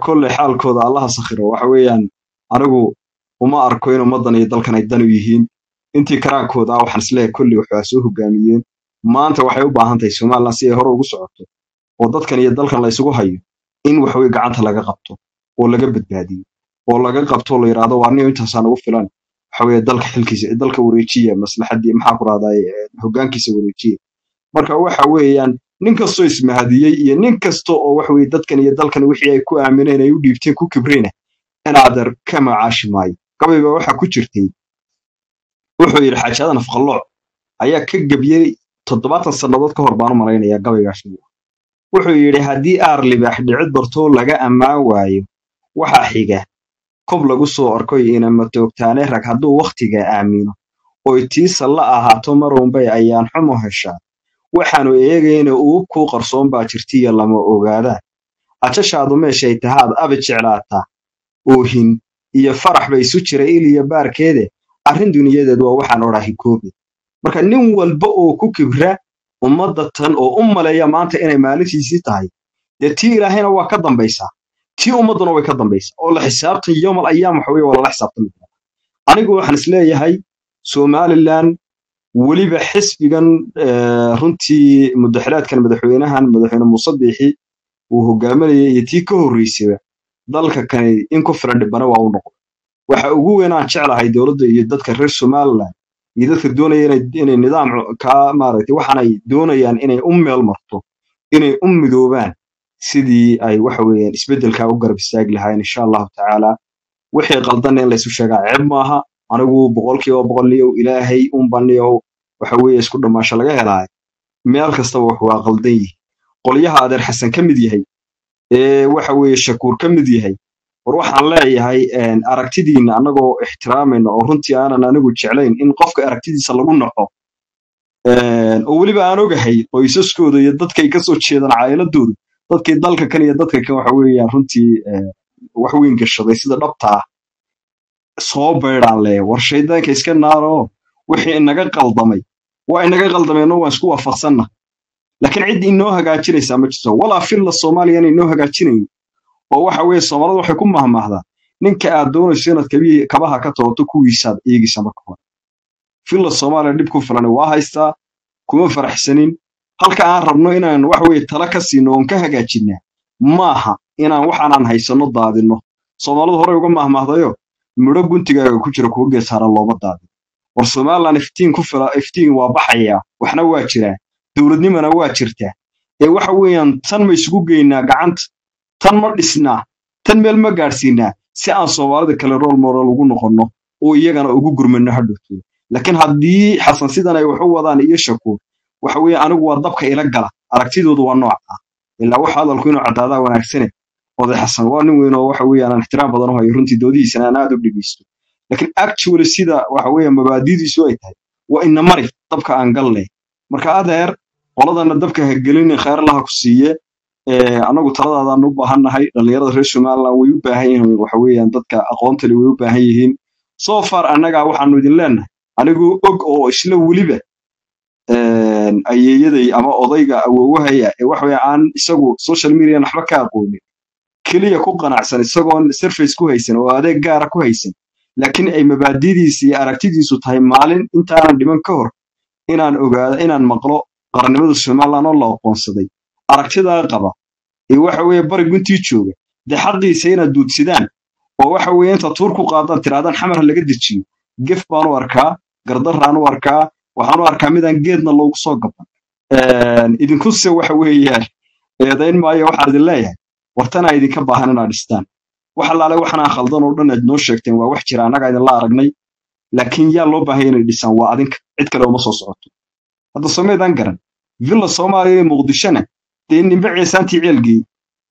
kolley xaalkooda allaha sakhiro waxa weeyaan anigu uma arko in ummaddan iyo dalkan ay dan u yihiin. Intii karaankooda ah waxaan is leeyahay kolley waxaa soo hogaamiyeen. Maanta waxay u baahan tahay somalilan si ay hore ugu socoto oo dadkan iyo dalkan la isugu hayo in waxaweye gacanta laga qabto oo laga badbaadiyo oo laga qabto la yidhaahdo waa nin intaasaa nagu filan. Waxaweye dalka xilkiisa dalka wareejiya maslaxadii maxaa ku rahday hogaankiisa wareejiya. Marka waxa weeyaan nin kastoo ismahadiyey iyo nin kasta oo waxaweye dadkan iyo dalkan wixii ay ku aamineen ay u dhiibteen ku kibreyna inaader ka macaashi maayo gabayba waxaa ku jirtay wuxuu yidhi xaajadan afqallooc ayaa ka gebiyey toddobaatan sannadood ka hor baan u malaynayaa gabaygaas wuxuu yidhi haddii aar libaax dhicid bartoo laga ammaan waayo waxaa xiga. Kob lagu soo arkoy inama toogtaane rag hadduu wakhtiga aamino. Oy tiisa la ahaato marunbay ayaan xumo heshaa waxaanu eegayna uub kuu qarsoon baa jirtiya lama ogaadaa ajashaadu meeshay tahaad abi jeclaataa oohin iyo farax bay isu jira iliya baarkeede. Arrin duniyadeed waa waxaan odhahi koobi. Marka nin walba oo ku kibra ummadda tan oo u maleeya maanta inay maalintiisii tahay. Dee tii ilaahayna waa ka dambaysaa? Tii ummadduna way ka dambaysaa? Oo la xisaabtan yowmal ayaam waxa waa lala xisaabtami anigu waxaan is leeyahay somalilan weliba xisbigan eh, runtii mudaxiraadkan madaxweynahan madaxweyne muuse uu hogaaminayay iyo tii ka horreysayba dalka kani in ku filan dhibana waa u noqon waxa ugu weyn aan jeclahay dowladda iyo dadka reer somaliland iyo dadka doonaya inay nidaam ka maaragtay waxaanay doonayaan inay u meel marto inay u midoobaan sidii ay waxa weeyaan isbeddelkaa u garab istaagi lahaayeen insha allahu tacaala. Wixii qaldanna in laysu sheegaa ceeb maaha anigu boqolkiiba boqol niyow ilaahay unba waxa weeye isku dhammaasho laga helaayo meel kastaba wax waa qaldan yihi qolyaha adeer xasan ka mid yahay ee waxa weeye shakuur ka mid yahay. War waxaan leeyahay aragtidiina annagoo ixtiraamayna oo runtii aanan anigu jeclayn in qofka aragtidiisa lagu naco oo weliba aan ogahay qoysaskooda iyo dadkay ka soo jeedaan caa'iladoodu dadkii dalka kan iyo dadka kan waxa weeyaan runtii wax weyn gashaday sida dhabta ah. Soo baydhaan le war shaydaanka iska naaro wixii inaga qaldamay waa inaga qaldameenoo waan isku waafaqsanna. Laakiin cid inoo hagaajinaysaa ma jirto. Walaa filla soomaaliya inay inoo hagaajinayn. Oo waxa weeye soomaalida waxay ku mahmahdaa ninka aad doonayso inaad kabaha ka tooto kuwiisaad eegaysa marka hore. Filla soomaaliya dhib ku filan waa haystaa kuma faraxsanin. Halka aan rabno inaan wax weye tala ka siino oon ka hagaajinaa maaha inaan waxaanaan haysano daadino soomaalidu horey uga mahmahdayo midho guntigaaga ku jira kuwa geesaaran looma daadin war somalilan iftiin ku fila iftiin waa baxayaa waxna waa jiraa dowladnimana waa jirtaa ee waxa weeyaan tan ma isugu geynaa gacanta tan ma dhisnaa tan meel ma gaadhsiinaa si aan soomaalida kale role model ugu noqonno oo iyagana ugu gurmano hadhowtooda laakiin haddii xasan sidan ay wax u wadaan iyo shakuur waxa weeye anigu waa dabka ila gala aragtidoodu waa nooc ah. Ilaa wax hadalku inuu caddaadaa wanaagsane oday xasan waa nin weyn oo waxa weeye aan ixtiraam badan u hayo runtii doodihiisana aan aad u dhegeysto laakiin actually sida waxa weeye mabaadidiisu ay tahay waa ina mari dabka aan galle marka adeer qoladana dabka ha gelin khayr laha ku siiye anagu taladaadaan u baahannahay dhallinyarada reer somaliland way u baahan yihiin waxa dadka aqoonta leh way u baahan yihiin. So far annaga waxaanu idin leenahay anigoo og oo isla weliba ayeeyaday ama odayga awowahaya ee waxa aan isagu social media waxba ka aqoonin. Keliya ku qanacsan isagoon surface ku haysan oo adeeg gaara ku haysan laakiin ay mabaadidiisa iyo aragtidiisu tahay maalin intaanan dhiman ka hor inaan ogaado inaan maqlo qarannimada somaliland oo la aqoonsaday aragtidaa qaba ee waxa weeye bari guntii jooga. Dee xaqiisa inaad duudsidaan oo waxa weeye inta tuur qaadaan tiraadaan xamar laga dejiyo. Gef baan u arkaa gardaraan u arkaa waxaan u arkaa midaan geedna loogu soo gaban idinkuse waxa weeyaan eedayn maayo waxaan idin leeyahay. Wartanaa idinka baahan inaad dhistaan wax allaale waxanaa khaldan oo dhan aad noo sheegteen waa wax jira annagaa idinla aragnay. Laakiin yaa loo baahanya inay dhisaan waa adinka cid kale uma soo socoto. Hadda someedaan garan. Villa soomaaliya ee muqdishona dee nimbe ceesaantii ceelgii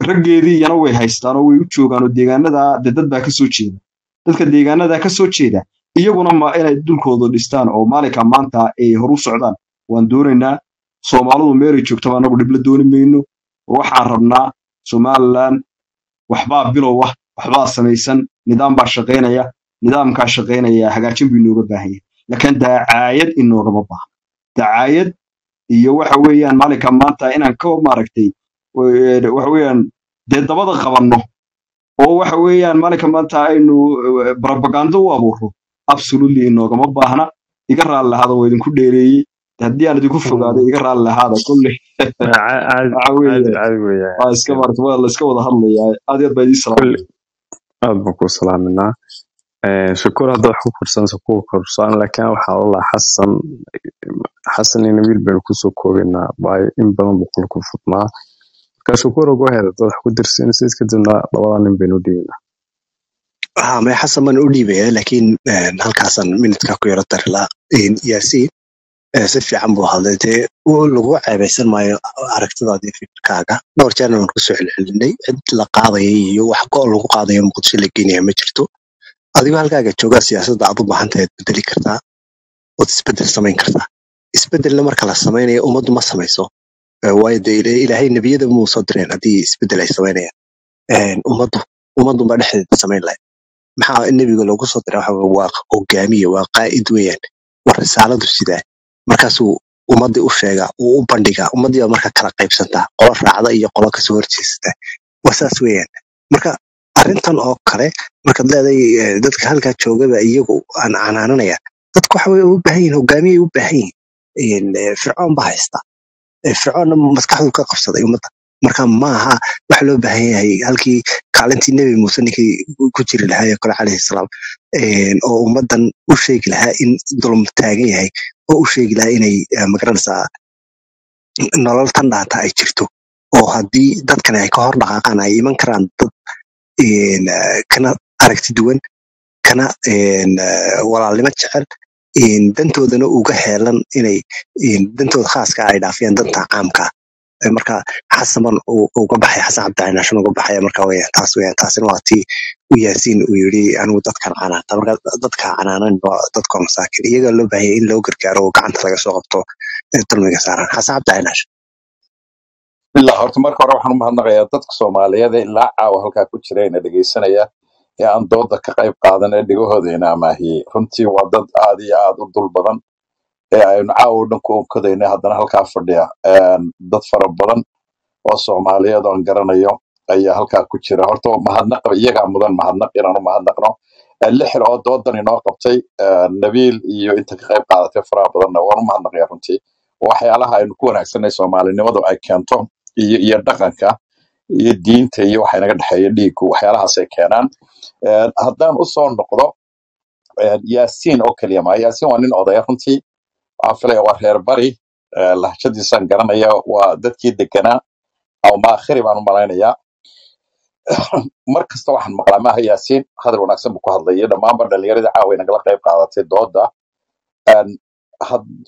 raggeedii iyana way haystaan oo way u joogaan oo deegaanadaa dee dad baa ka jeeda. Dadka deegaanadaa ka soo jeeda iyaguna ma inay dulkooda dhistaan oo maalinka maanta ay horu socdaan. Waan doonaynaa soomaalidu meelay joogtaba annagu dhibla dooni mayno. Waxaan rabnaa somaliland waxbaa bilow ah waxbaa samaysan nidaam baa shaqaynaya nidaamkaa shaqaynaya hagaajin buu inooga baahan yahay. Laakiin dacaayad inoogama baahna. Dacaayad iyo waxa weeyaan maalinka maanta inaan ka maaragtay waxa weeyaan dee dabada qabanno oo waxa weeyaan maalinka maanta aynu barabagando u abuurro absolutely inoogama baahna. Iga raalli lahaada waa idinku dheereeyey. Haddii aan idinku fogaado iga raalli lahaada waxa weeye waa iska maarata waa la iska wada hadlayaa. Aad iyo aad baa idin kulli. salaamaya aad baan kuu salaaminaa eh, shukuur haddaad wax ku korsanaysa kuwa korsaan laakiin waxaa lalaa xasan xasan iyo nabiil baynu ku soo koobaynaa waayo in badan buu qolku fudnaa. Marka shukuur ugu ahayd haddaad wax ku dirsanaysid kadibna labadaa nin baynu dhiibinaa. Xasan baan u dhiibaya laakiin eh, halkaasaan minidka ku yaro tarilaa erc si fiican buu hadlay. Dee lagu ceebeysan maayo aragtidaada iyo fikirkaaga. Dhowr jeerna waan ku soo celcelinay. Cid la qaadaya iyo wax go lagu qaadayo muqdisho la geenaya ma jirto. Adigoo halkaaga joogaa siyaasadda aad u baahan tahay bedeli kartaa ood isbeddel samayn kartaa. Isbedelna marka la samaynayo ummaddu ma samayso. Waayo dee ila- ilaahay nebiyada muu soo direen haddii isbeddel ay samaynayaan? Ummaddu ummadunbaa dhexdeeda samayn lahayd. Maxaa nebiga loogu soo diray? Waxa waa hogaamiye waa qaa'id weeyaan. Waa risaaladu sidaa markaasuu ummadii u sheegaa uu u bandhigaa ummadii baa marka kala qaybsantaa qolo raacda iyo qolo ka soo horjeesata. Waa saas weeyaan. Marka arrintan oo kale markaad leedahay eh, dadka halkaa joogaba iyagu aan canaananaya dadku waxa u baahan yihiin hogaamiyay u baahan yihiin Eh, fircoon baa haysta. Eh, fircoonna maskaxdu ka qabsaday ummadda. Marka maaha waxa loo baahan yahay halkii kaalintii nebi muuse ninkii ku jiri lahaa ee kale calayhi salaam oo ummaddan u sheegi lahaa in dulm taagan yahay oo u sheegi lahaa inay eh, ma garanaysaa nolol tan dhaanta ay jirto. Oo haddii dadkan ay ka hor dhaqaaqaan ay iman karaan dad kana aragti duwan kana walaalnimo jecel dantoodana uga heelan inay dantooda khaaska ay dhaafiyaan danta caamka Eh, marka xasaman uga baxay xasan cabdicinaashan uga baxaya marka weeyaan taas weeyaan taasina waa tii u yaasiin uu yidhi anigu dadkan canaanta. Marka dadka canaanan waa dadka masaakin iyaga loo baahanya in loo gargaaro oo gacanta laga soo qabto dulmiga saaran xasan cabdicinaashan billah horta marka hore waxaan u mahadnaqayaa dadka soomaaliyeed ee ilaa caawa halkaa ku jira ina ee aan dooda ka qayb qaadan ee dhegahooda amaahiyey runtii waa dad aad iyo aad u dul badan ee aynu caawa o dhan ku onkadayna haddana halkaa fadhiya dad fara badan oo soomaaliyeed oon garanayo ayaa halkaa ku jira horta mahadnaq iyagaa mudan mahadnaq inaan u mahadnaqno lixil oo doodan inoo qabtay nabiil iyo inta ka qayb qaadatay faraha badanna waan u mahadnaqaya runtii waxyaalaha aynu ku wanaagsanay soomaalinimadu ay keento iyo iyo dhaqanka iyo diinta iyo waxa dhexeeya dhiiggu waxyaalahaas ay keenaan Een, haddaan u soo noqdo yaasiin oo keliya maa yaasiin waa nin odaya runtii filaya waa reer bari lahjadiisaan garanaya waa dadkii deganaa aw maakhiri baan u malaynayaa mar kasta waxaan maqlaa maaha yaasiin hadal wanaagsan buu ku hadlayay dhammaanba dhallinyaradii caawa inagala qayb qaadatay dooda.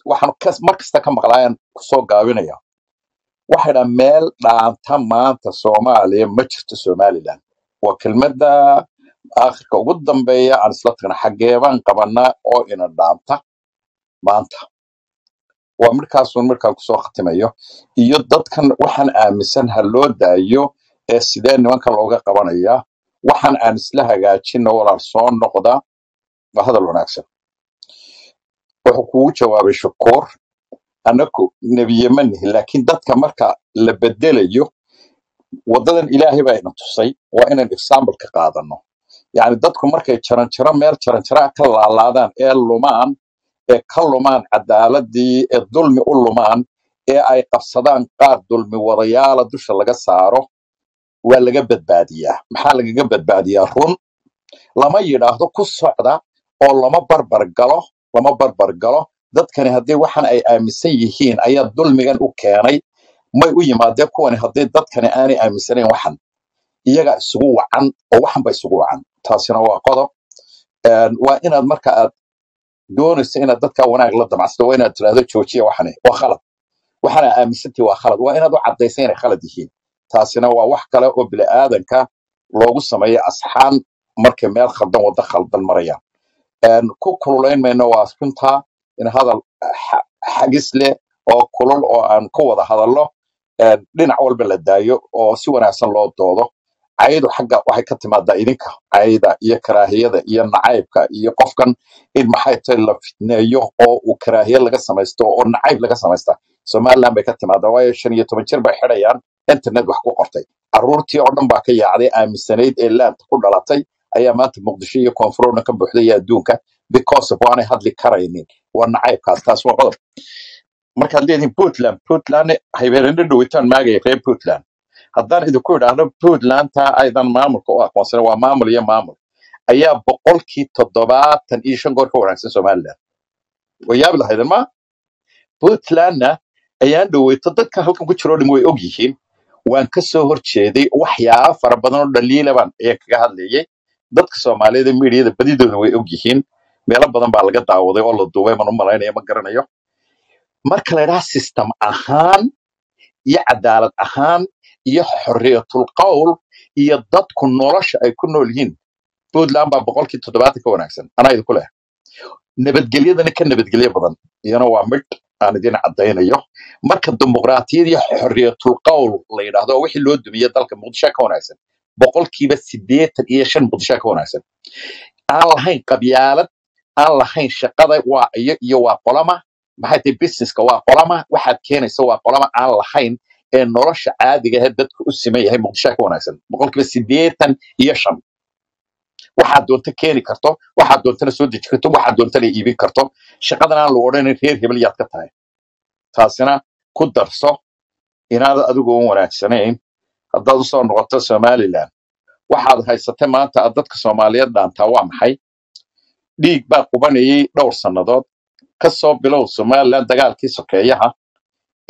Waxaan mar kasta ka maqlaayaan ku soo gaabinaya. Waxay dhaa meel dhaanta maanta soomaaliya ma jirto somaliland. Waa kelmadda aakhirka ugu dambeeya aan isla tagna xageebaan qabanaa oo ina dhaanta maanta waa markaasun markaan ku soo khatimayo iyo dadkan waxaan aaminsan ha loo daayo ee sidee nimankan looga qabanaya. Waxaan aan isla hagaajino walaal soo noqda. Waa hadal wanaagsan. Wuxuu kugu jawaabay shukuur anaku nebiye ma nihin laakiin dadka marka la bedelayo wadadan ilaahay baa ina tusay. Waa inaan example ka qaadano yani dadku markay jaranjaro meel jaranjara ka laalaadaan ee lumaan ee ka lumaan cadaaladii ee dulmi u lumaan ee ay qabsadaan qaar dulmi wadayaala dusha laga saaro waa laga badbaadiyaa. Maxaa lagaga badbaadiyaa? Run. Lama yidhaahdo ku socda oo lama barbar galo lama barbar galo. Dadkani haddii waxan ay aaminsan yihiin ayaa dulmigan u keenay. May u yimaadeen kuwani haddii dadkani aanay aaminsanayn waxan? Iyaga isugu wacan oo waxan ba isugu wacan. Taasina waa qodob. Waa inaad marka aad doonayso inaad dadka wanaag la damacsato waa inaad tirahdo joojiya waxani waa khalad. Waxana aaminsantii waa khalad. Waa inaad u caddaysa inay khalad yihiin. Taasina waa wax kale oo bini'aadanka loogu sameeyo asxaan markay meel khaldan waddo khaldan marayaan ku kululayn mayno waa runtaa in hadal xa- xagis leh oo kulul oo aan ku wada hadalno. Dhinac walba la daayo oo si wanaagsan loo doodo caydu xagga waxay ka timaadaa idinka cayda iyo karaahiyada iyo nacaybka iyo qofkan in maxay tahay la fitneeyo oo uu karaahiye laga samaysto oo nacayb laga samaysta. Somaliland bay ka timaadaa waayo shan iyo toban jir bay xidhayaan internet wax ku qortay. Caruurtii oo dhan baa ka yaacday aaminsanayd ee laanta ku dhalatay ayaa maanta muqdisho iyo koonfurona ka buuxday adduunka because of waanay hadli karaynin. Waa nacaybkaas taas waa qodob markaad leedihin puntland puntland habeerendo dhowitaan maagaya reer puntland haddaan idinku idhaahdo puntlandta aydan maamulka u aqoonsan waa maamul iyo maamul ayaa boqolkii toddobaatan iyo shan goor ka wanaagsan somaliland way yaabi lahaydeen ma? Puntlandna ayaan dhoweyto dadka halkan ku jiroo dhan way og yihiin. Waan ka soo horjeeday waxyaaba fara badan oo dhaliila baan ayaan kaga hadlayay. Dadka soomaaliyeed ee miidiyada badidooda way og yihiin. Meelo badan baa laga daawaday oo la duubay man u malaynaya ma garanayo. Marka la idhaha system ahaan iyo cadaalad ahaan iyo xorriyatul qowl iyo dadku nolosha ay ku nool yihiin. Puntland baa boqolkii toddobaatan ka wanaagsan. Anaa idinku leh. Nabadgelyadana ka nabadgelyo badan. Iyana waa midh aan idin caddaynayo. Marka dimuqraatiyad iyo xorriyatul qowl la yidhaahdo waa wixii loo dumiye dalka muqdisho ka wanaagsan boqolkiiba siddeetan iyo shan muqdisho ka wanaagsan. Aan lahayn qabyaalad aan lahayn shaqada waa iyo iyo waa qolama. Maxay tahay businesska waa qolama? Waxaad keenaysa waa qolama. Aan lahayn ee nolosha caadiga ahee dadka u siman yahay muqdisho ka wanaagsan. Boqolkiiba siddeetan iyo shan. Waxaad doonto keeni karto waxaad doontana soo deji karto waxaad doontana iibin karto. Shaqadan aan lagu odhanin reer hebel yaad ka tahay. Taasina ku darso inaad adigu u wanaagsanayn haddaad u soo noqoto somaliland waxaad haysatay maanta aad dadka soomaaliyeed dhaantaa waa maxay? Dhiig baa qubanayay dhowr sannadood. Ka soo bilow somaliland dagaalkii sokeeyaha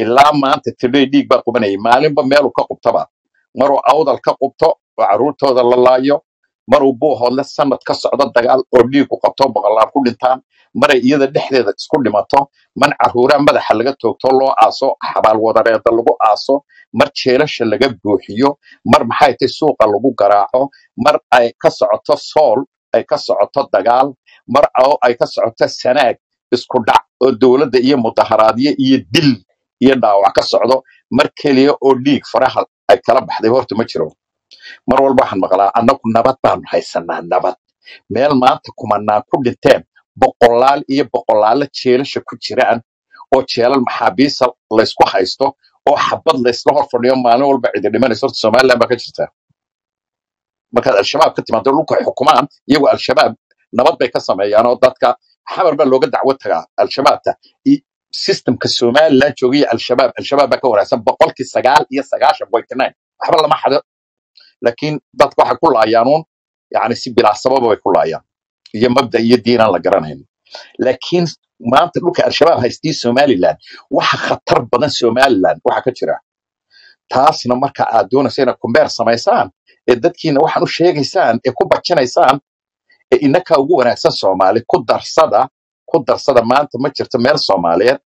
ilaa maanta tidhay dhiig baa qubanayay maalinba meeluu ka qubtaba maruu awdal ka qubto oo carruurtooda la laayo maruu buuhoodle sanad ka socdo dagaal oo dhiigu qabto boqolaal ku dhintaan maray iyada dhexdeeda isku dhimato man carruuraa madaxa laga toogto loo aaso xabaal wadareeda lagu aaso mar jeelasha laga buuxiyo mar maxay tahay suuqa lagu garaaco mar ay ka socoto sool ay ka socoto dagaal mar ay ka socoto sanaag isku dhac oo dowladda iyo mudaharaadyo iyo dil iyo dhaawac ka socdo mar keliya oo dhiig faraha ay kala baxday horta ma jiro. Mar walba waxaan maqlaa annagu nabad baanu haysanaa nabad. Meel maanta kumanaan ku dhinteen boqolaal iyo boqolaalo jeelasha ku jiraan oo jeelal maxaabiisa laysku haysto oo xabad laysla hor fadhiyo maalin walba cidi dhimanayso horta somaliland baa ka jirta. Markaad al-shabaab ka timaado dhulka xukumaan iyagoo al-shabaab nabad bay ka sameeyaan oo dadka xabar baa looga dacwo tagaa al-shabaabta systemka somaliland joogaya al-shabaab al-shabaab baa ka wanaagsan boqolkii sagaal iyo sagaashan point nine waxba lama xado laakiin dadka waxay ku laayaanuun yani si bilaa bay ku laayaan iyo mabda iyo diin aan la garanayn laakiin maanta dhulka al-shabaab haystii somaliland waxa khatar badan somaliland waxa ka jira taasna marka aad doonaysa inaad kumbeer samaysaan ee dadkiina waxaan u sheegaysaan ee ku bajinaysaan ee inakaa ugu wanaagsan soomaali ku darsada ku darsada maanta ma jirto meel soomaaliyeed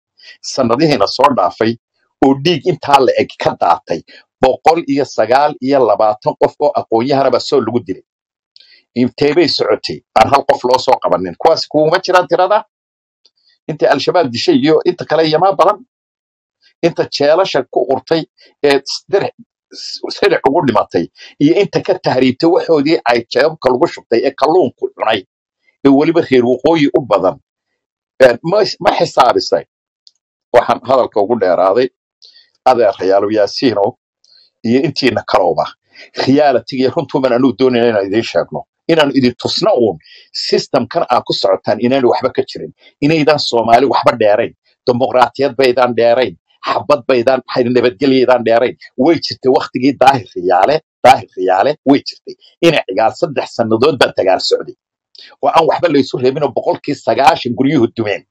sannadihiina soo dhaafay oo dhiig intaa la eg ka daatay boqol iyo sagaal iyo labaatan qof oo aqoon-yahanaba soo lagu dilay. Inteebay socotay aan hal qof loo soo qabanin. Kuwaas kuuma jiraan tirada? Inta al-shabaab dishay iyo inta kale yamaa badan? Inta jeelasha ku urtay ee siric ugu dhimatay iyo inta ka tahriibtay waxoodii ay jeebabka lagu shubtay ee kalluunku cunay ee weliba reer waqooyi u badan. Ma xisaabisay waxaan hadalka ugu dheeraaday adeer rayaalo yaasiino iyo intiina kalowba realitiga iyo runtuuban anuu doonayna inaan idiin sheegno. Inaan idin tusna uun systemkan aad ku socotaan inaanu waxba ka jirin. Inaydan soomaali waxba dheerayn. Dimuqraatiyad baydaan dheerayn. Xabad baydaan nabadgelyaydaan dheerayn? Way jirtay waktigii daahir riyaale daahir riyaale way jirtay. Ina cigaal saddex sannadood baa dagaal socday. Oo aan waxba laysu reebin oo boqolkii sagaashan guryuhu dumeen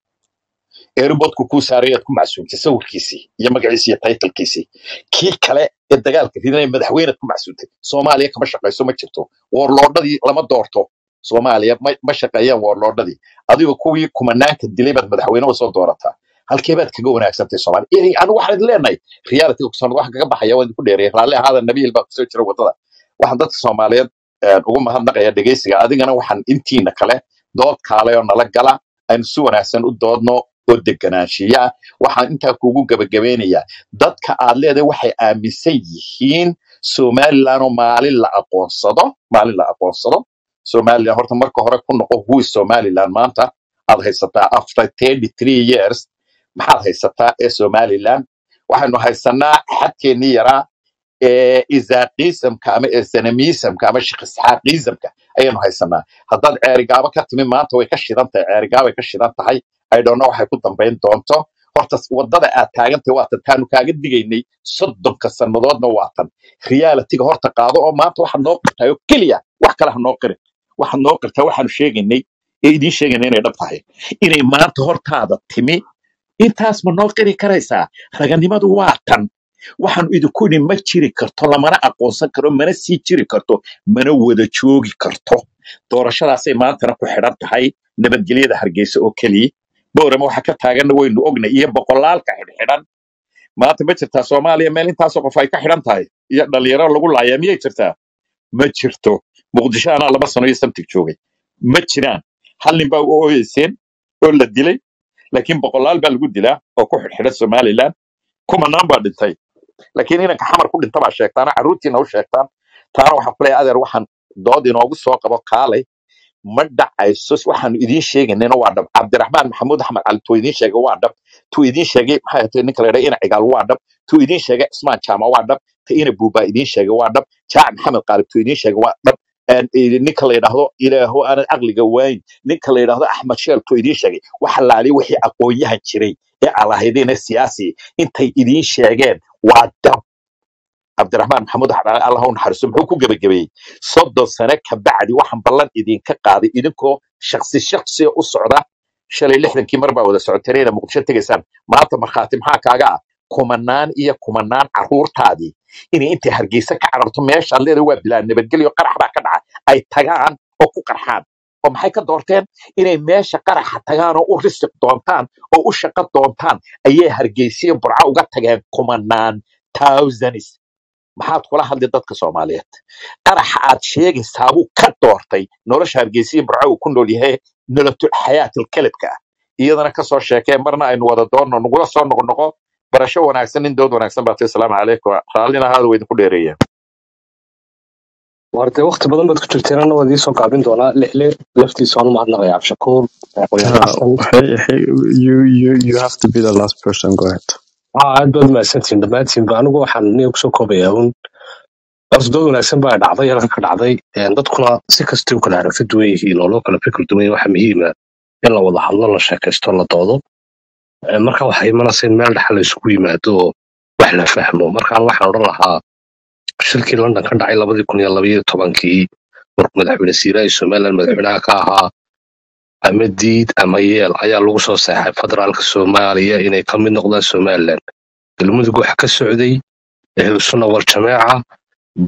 airportka kuu saaray aad ku macsuuntay sawirkiisii iyo magaciisii iyo taytalkiisii. Kii kale ee dagaalka ridinaya madaxweynead ku macsuuntay soomaaliya kama shaqayso ma jirto. Warloodhadii lama doorto. Soomaaliya ma shaqeeyaan warloodhadii. Adigo kuwii kumanaanka dilay baad madaxweyne u soo doorataa. Halkee baad kaga wanaagsantay soomaaliya? Yani anigu waxaan idin leenahay realitiga kusoon waxaan kaga baxaya waan idinku dheereeyay raalli ahaada nabiil baa ku soo jira waddada. Waxaan dadka soomaaliyeed een, ugu mahadnaqaya dhegeysiga. Adigana waxaan intiina kale dood kaale oo nala gala. Aynu si wanaagsan u doodno oo deganaanshiya waxaan intaa kuugu gebagabeynayaa dadka aad leedahay waxay aaminsan yihiin somaliland oo maalin la aqoonsado maalin la aqoonsado. Somaliland horta marka hore ku noqo who is somaliland? Maanta aad haysataa after 33 years maxaad haysataa ee somaliland? Waxaynu haysanaa xadkeennii yaraa ee isaaqiisamka ama ee sanamiisamka ama shikisxaaqiisamka ayaynu haysanaa haddaad ceerigaabo ka timi maanta way ka shidan tahay ceerigaabay ka shidan tahay i don't know waxay ku dambayn doonto horta waddada aad taagantahay waa tan taanu kaaga digaynay soddonka sannadoodna waa tan realitiga horta qaado oo maanta waxaad noo qirtaay oo keliya wax kale ha noo qirin waxaad noo qirtaa waxaanu sheegaynay ee idiin sheegaynay inay dhab tahay inay maanta hortaada timi intaas ma noo qiri karaysaa raganimadu waa tan waxaanu idinku idhi ma jiri karto lamana aqoonsan karo mana sii jiri karto mana wada joogi karto doorashadaasay maantana ku xidhan tahay nabadgelyada hargeysa oo keliya bowrama waxa ka taaganna waynu ognay iyo boqolaalka xidhxidhan. Maanta ma jirtaa soomaaliya meel intaasoo qof ay ka xidhan tahay? Iyo dhalinyaro lagu laayaa miyay jirtaa? Ma jirto. Muqdisho anaa laba sano iyo samtig joogay. Ma jiraan. Hal nin baa u ooyeyseen oo la dilay laakiin boqolaal baa lagu dilaa oo ku xidhxidhan somaliland. Kumanaan baa dhintay. Laakiin inanka xamar ku dhinta baa sheegtaana carruurtiina u sheegtaan. Taana waxaan ku adeer waxaan dood inoogu soo qabo kaalay ma dhacayso waxaanu idiin sheegaynayna waa dhab. Cabdiraxmaan maxamuud axmed cali tuu idiin sheegay waa dhab. Tuu idiin sheegay maxay ahayd ninka la ina cigaal waa dhab. Tuu idiin sheegay cismaan jaama waa dhab. Ta ina buubaa idiin sheegay waa dhab. Jaac maxamed qaalib tuu idiin sheegay waa dhab. Ninka la yidhaahdo ilaaho aanad caqliga waayin ninka la yidhaahdo axmed sheel tuu idiin sheegay waxa laali wixii aqoon-yahan jiray ee alahaydeen ee siyaasi. Intay idiin sheegeen waa dhab cabdiraxmaan maxamuud axmed allah u naxariisto muxuu ku gebagabeeyey? Soddon sane ka waxaan ballan idinka qaaday idinkoo shaksi shaksiya u socda. Shalay lixdankii mar wada socoteena muqdisho tegaysaan. Maanta markhaati maxaa kaaga ah? Kumanaan iyo kumanaan carruurtaadii inay intay hargeysa ka cararto meeshaad leedahay waa bilaa nabadgelyo qarax baa ka dhaca ay tagaan oo ku qarxaan. Oo maxay ka doorteen? Inay meesha qaraxa tagaan oo u risiq doontaan oo u shaqo doontaan. Ayay hargeysiyo burco uga tageen kumanaan thousands maxaad kula hadli dadka soomaaliyeed? Qaraxa aad sheegaysaa buu ka doortay nolosha hargeysiya burco uu ku nool yahay nolotul xayaatil kalibka ah. Iyadana ka soo sheekee marna aynu wada doonno nagula soo noqnoqo. Barasho wanaagsan in dood wanaagsan baatay asalaamu calaykum. Raallina idinku dheereeya wartay waqti badan baad ku jirteen waa idiin soo gaabin doonaa. Lixle laftiisa waan u mahadnaqaya cabshakuur aad baad mahadsantihiin dhammaantiinba anigu waxaan niga ku soo koobayaa un horta dood wanaagsan baa dhacday halka ka dhacday dadkuna si kastay u kala aragti duwan yihiin oo loo kala fikir duwan waxa muhiima in la wada hadlo la sheekaysto la doodo marka waxay imanaysa in meel dhexe la isugu yimaado oo wax la fahmo markaan waxaan odhan lahaa shirkii london ka dhacay labadii kun iyo labaiyo tobankii markuu madaxweyne siiraayi somaliland madaxweynaha ka ahaa ama diid ama yeel ayaa lagu soo seexay federaalka soomaaliya inay ka mid noqdaan somaliland. Galmudug waxa ka socday ehlusuna wal jameeca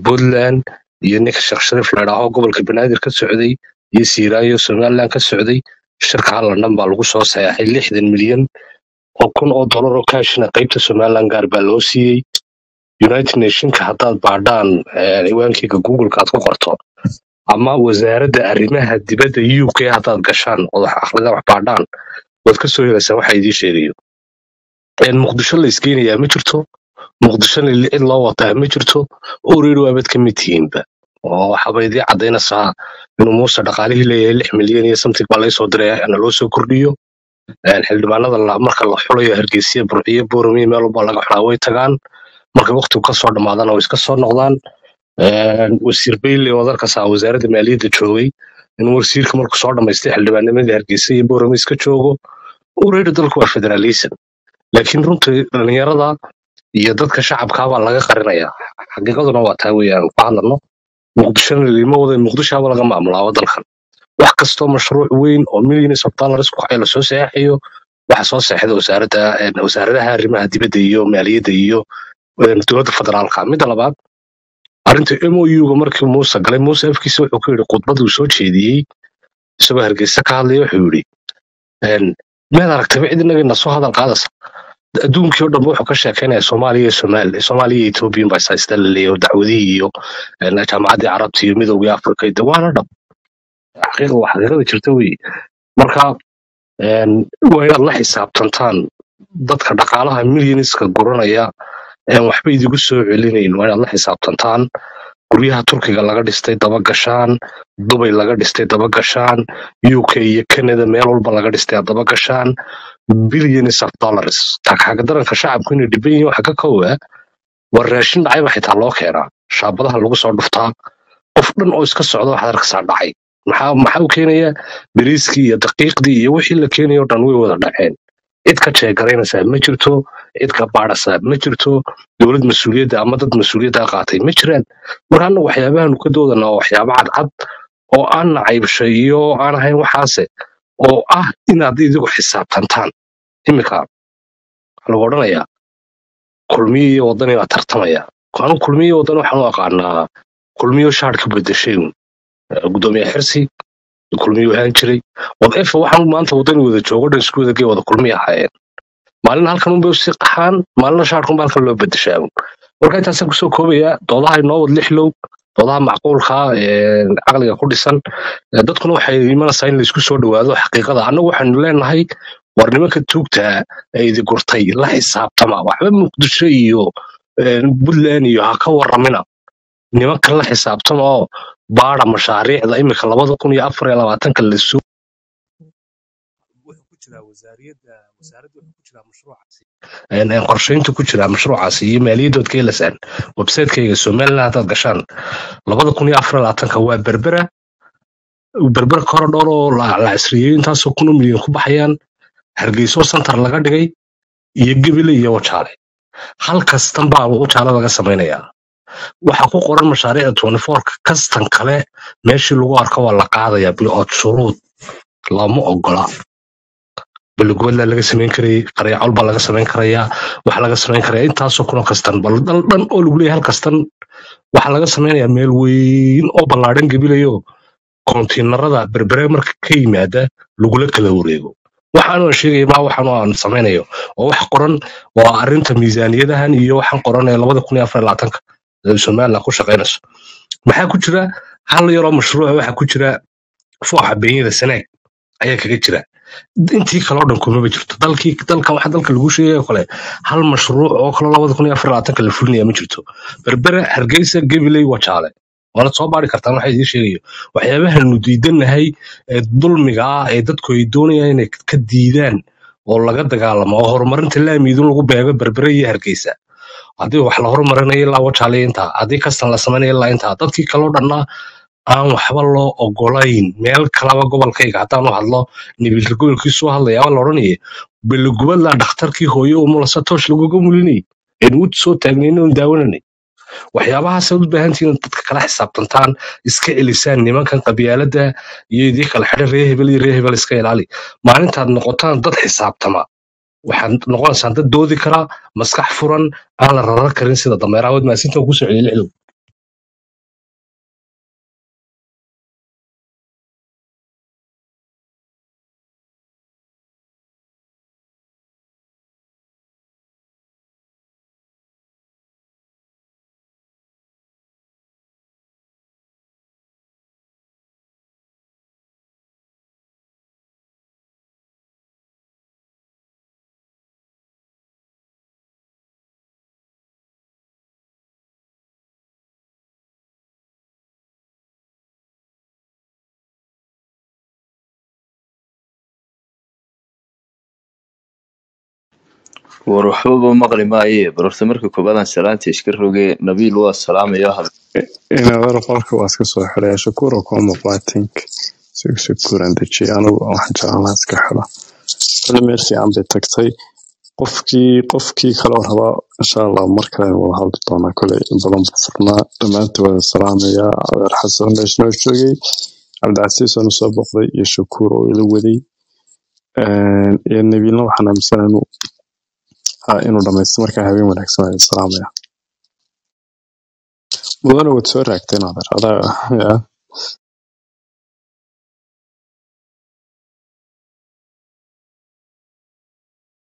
puntland iyo ninka sheekh shariif la idhaaho gobolka banaadir ka socday iyo siiraayo somaliland ka socday shirka hallandhan baa lagu soo seexay lixdan milyan oo kun oo dollar oo kaashina qaybta somaliland gaar baa loo siiyey. United nationka haddaad baadhaan ciwaankeyga googleka aad ku qorto ama wasaaradda arrimaha dibadda uk haddaad gashaan oo akhrida wax baadhaan waad ka soo helaysaa waxa idiin sheegayo. Muqdisho la isgeynayaa ma jirto? Muqdishona cid loo wataa ma jirto? Ureeri waabad ka mid tihiinba? Oo waxaaba idii cadaynaysaa inuu muuse dhaqaalihii leeyahay lix milyan iyo something baa laysoo diraya ana loo soo kordhiyo. Xildhibaanada marka la xulayo hargeysa burciyo booramiyo meel laga xulaa way tagaan. Markay waqtigu ka soo dhamaadana way iska soo noqdaan wasiir bayle oo darkaasa wasaaradda maaliyadda joogay. In wasiirka markuu soo dhamaystay xildhibaanimadii hargeysa iyo boorame iska joogo uu reeri dalku waa federalism. Laakiin runtii dhalinyarada iyo dadka shacabka baa laga qarinayaa xaqiiqaduna waa taa weeyaan ku hadlano muqdishona lima wada muqdishoaba laga maamulaaba dalkan. Wax kastoo mashruuc weyn oo millions of dollars ku la soo saxayo waxa soo een, wasaaradaha arrimaha dibadda iyo maaliyadda iyo dowladda federaalka. Midda labaad arrinta mou-ga markii muuse galay muuse afkiisa wuxuu ku yidhi khudbaduu soo jeediyey isagoo hargeysa ka hadlaya wuxuu yidhi miyaad aragtaba cid inagina soo hadal qaadaysa? Adduunkii oo dhanba wuxuu ka sheekeynaya soomaaliya iyo somaali soomaaliya iyo etoobiya baa saista la leeyahay oo dacwadihii iyo jaamacaddii carabta iyo midowgii afrika de waana dhab xaqiiqa waa xaqiiqada jirta wey marka waa inaad la xisaabtantaan dadka dhaqaalaha milyoniska guranaya waxba idigu soo celinayn waa inaad la xisaabtantaan guryaha turkiga laga dhistay dabagashaan dubay laga dhistay dabagashaan uk iyo canada meel walba laga dhistay aad dabagashaan billions of dollars. Xagga daranka shacabku inay dhiban yihiin waxa ka kowa war raashin dhacayba xitaa loo keenaa. Shaabadaha lagu soo dhuftaa qof dhan oo iska socda waxaad arkaysaa dhacay. Maxaa u keenaya? Bariiskii iyo daqiiqdii iyo wixii la keenayo dhan way wada dhaceen cid ka jeegaraynaysaa ma jirto cid ka baadhasaa ma jirto dowlad mas'uuliyadda ama dad mas'uuliyadda qaatay ma jiraan marka annagu waxyaabahaanu ka doodana waa waxyaaba cadcad oo aan nacaybshay iyo aan ahayn waxaase oo ah inaad idigu xisaabtantaan waxaa lagu odhanayaa kulmiyo iyo wadani baa tartamaya anu kulmiyo iyo wadani waxaan u aqaanaa kulmiyo shaar ka bedeshay gudoomiye xirsi kulmiyo ahaan jiray. Wadaefa waxaan maanta wadani wada joogo dhan isku wada gee wada kulmiya ahaayeen. Maalin halkan unbay u sii qaxaan maalina shaarkunba halkan loo bedeshaa marka intaasaan ku soo koobaya doodaha inoo lixlow doodaha macquulka caqliga ku dhisan dadkuna waxay imanaysaa in la isku soo dhowaado xaqiiqada. Annagu waxaanu leenahay war nimanka tuugta ee idi la xisaabtama waxba muqdisho iyo puntland iyo ha ka waramina nimanka la xisaabtama oo baara mashaariicda imika labada kun iyo afar iyo labaatanka la soo wuxuu ku jiraa mashruucaasi iyo maaliyaddood ka helasaan websiteka somaliland haddaad gashaan labada kun iyo afar iyo labaatanka waa berbera. Berbera korodhor oo la casriyeeyo intaasoo kun oo milyan ku baxayaan. Hargeyso santar laga dhigay iyo gebile iyo wajaale hal kastan baa wajaale laga samaynayaa waxaa ku qoran mashaariicda 24 kastan kale meeshii lagu arko waa la qaadayaa bilood shuruud lama ogola. Balugubadla laga samayn karayay qaryaacol baa laga samayn karayaa waxaa laga samayn karayaa. Intaasoo kunoo kastan bal dal dhan oo lagu leeyahay hal waxaa laga samaynayaa meel weyn oo ballaadhan gebilayo. Kontiinarada berbere marka ka yimaada lagula kala wareego. Waxaanu aan sheegaya maa waxaanu aan samaynayo oo wax qoran waa arrinta miisaaniyadahan iyo waxaan qoran ee labada kun iyo afar iyo labaatanka ee somaliland ku shaqaynayso maxaa ku jira hal yaroo mashruuca waxaa ku jira fooxa beenyada sanaag ayaa kaga jira. Intii kaloo dhan kumaba jirto. Dalka dalka lagu sheegayo kale hal mashruuc oo kale labada kun iyo afar labaatanka la fulinaya ma jirto. Berbere hargeysa gabiley wajaale. Waana soo baari kartaan waxa idiin sheegayo waxyaabahaanu diidanahay ee dulmiga ah ee dadku ay doonayaan inay ka diidaan oo laga dagaalamo oo horumarinta laamiidun lagu beego berbere iyo hargeysa haddii wax la horumarinayo ilaa wajaale intaa haddii kastan la samaynayo ilaa intaa dadkii kaloo dhanna aan waxba loo ogolayn meel kalaba gobolkayga. Haddaan u hadlo nibilka gobolkiisu hadlaya waa la odhanaya beligubadla dhakhtarkii hooyo umulasa toosh laguga mulinay een wud soo taagnayna oon daawananay waxyaabahaasay u baahantihiin in dadka kala xisaabtantaan iska celisaan nimankan qabyaaladda iyo idii kala xidhan ree hebel iyo ree hebel iska ilaali. Maalintaad noqotaan dad xisaabtama waxaad noqonaysaan dad doodi kara maskax furan aan la rarar karin sida dameeraha wad maasinta ku soo celiya lixdow war waxbaba maqli maaye bal horta marka koobaadaan salaanta iska roge nabiil waa inaadar qolka waa iska soo xidhaya shakuura kuma muuqdaa tink shakuuran waxaan jeclaan iska xidho kale meel fiican bay tagtay qofkii qofkii kaloo rabaa insha allah mar kale wada hadli doonaa kole in badan buu furnaa wada salaamaya adeer xasan meesh noo joogay cabdicasiis oo na soo boqday iyo shakuur oo ila waday. Iyo nabiilna waxaan aaminsanaa ha inuu dhamaysto markaa habeen wanaagsan waa idin salaamaya mudane waad soo raagteen adeer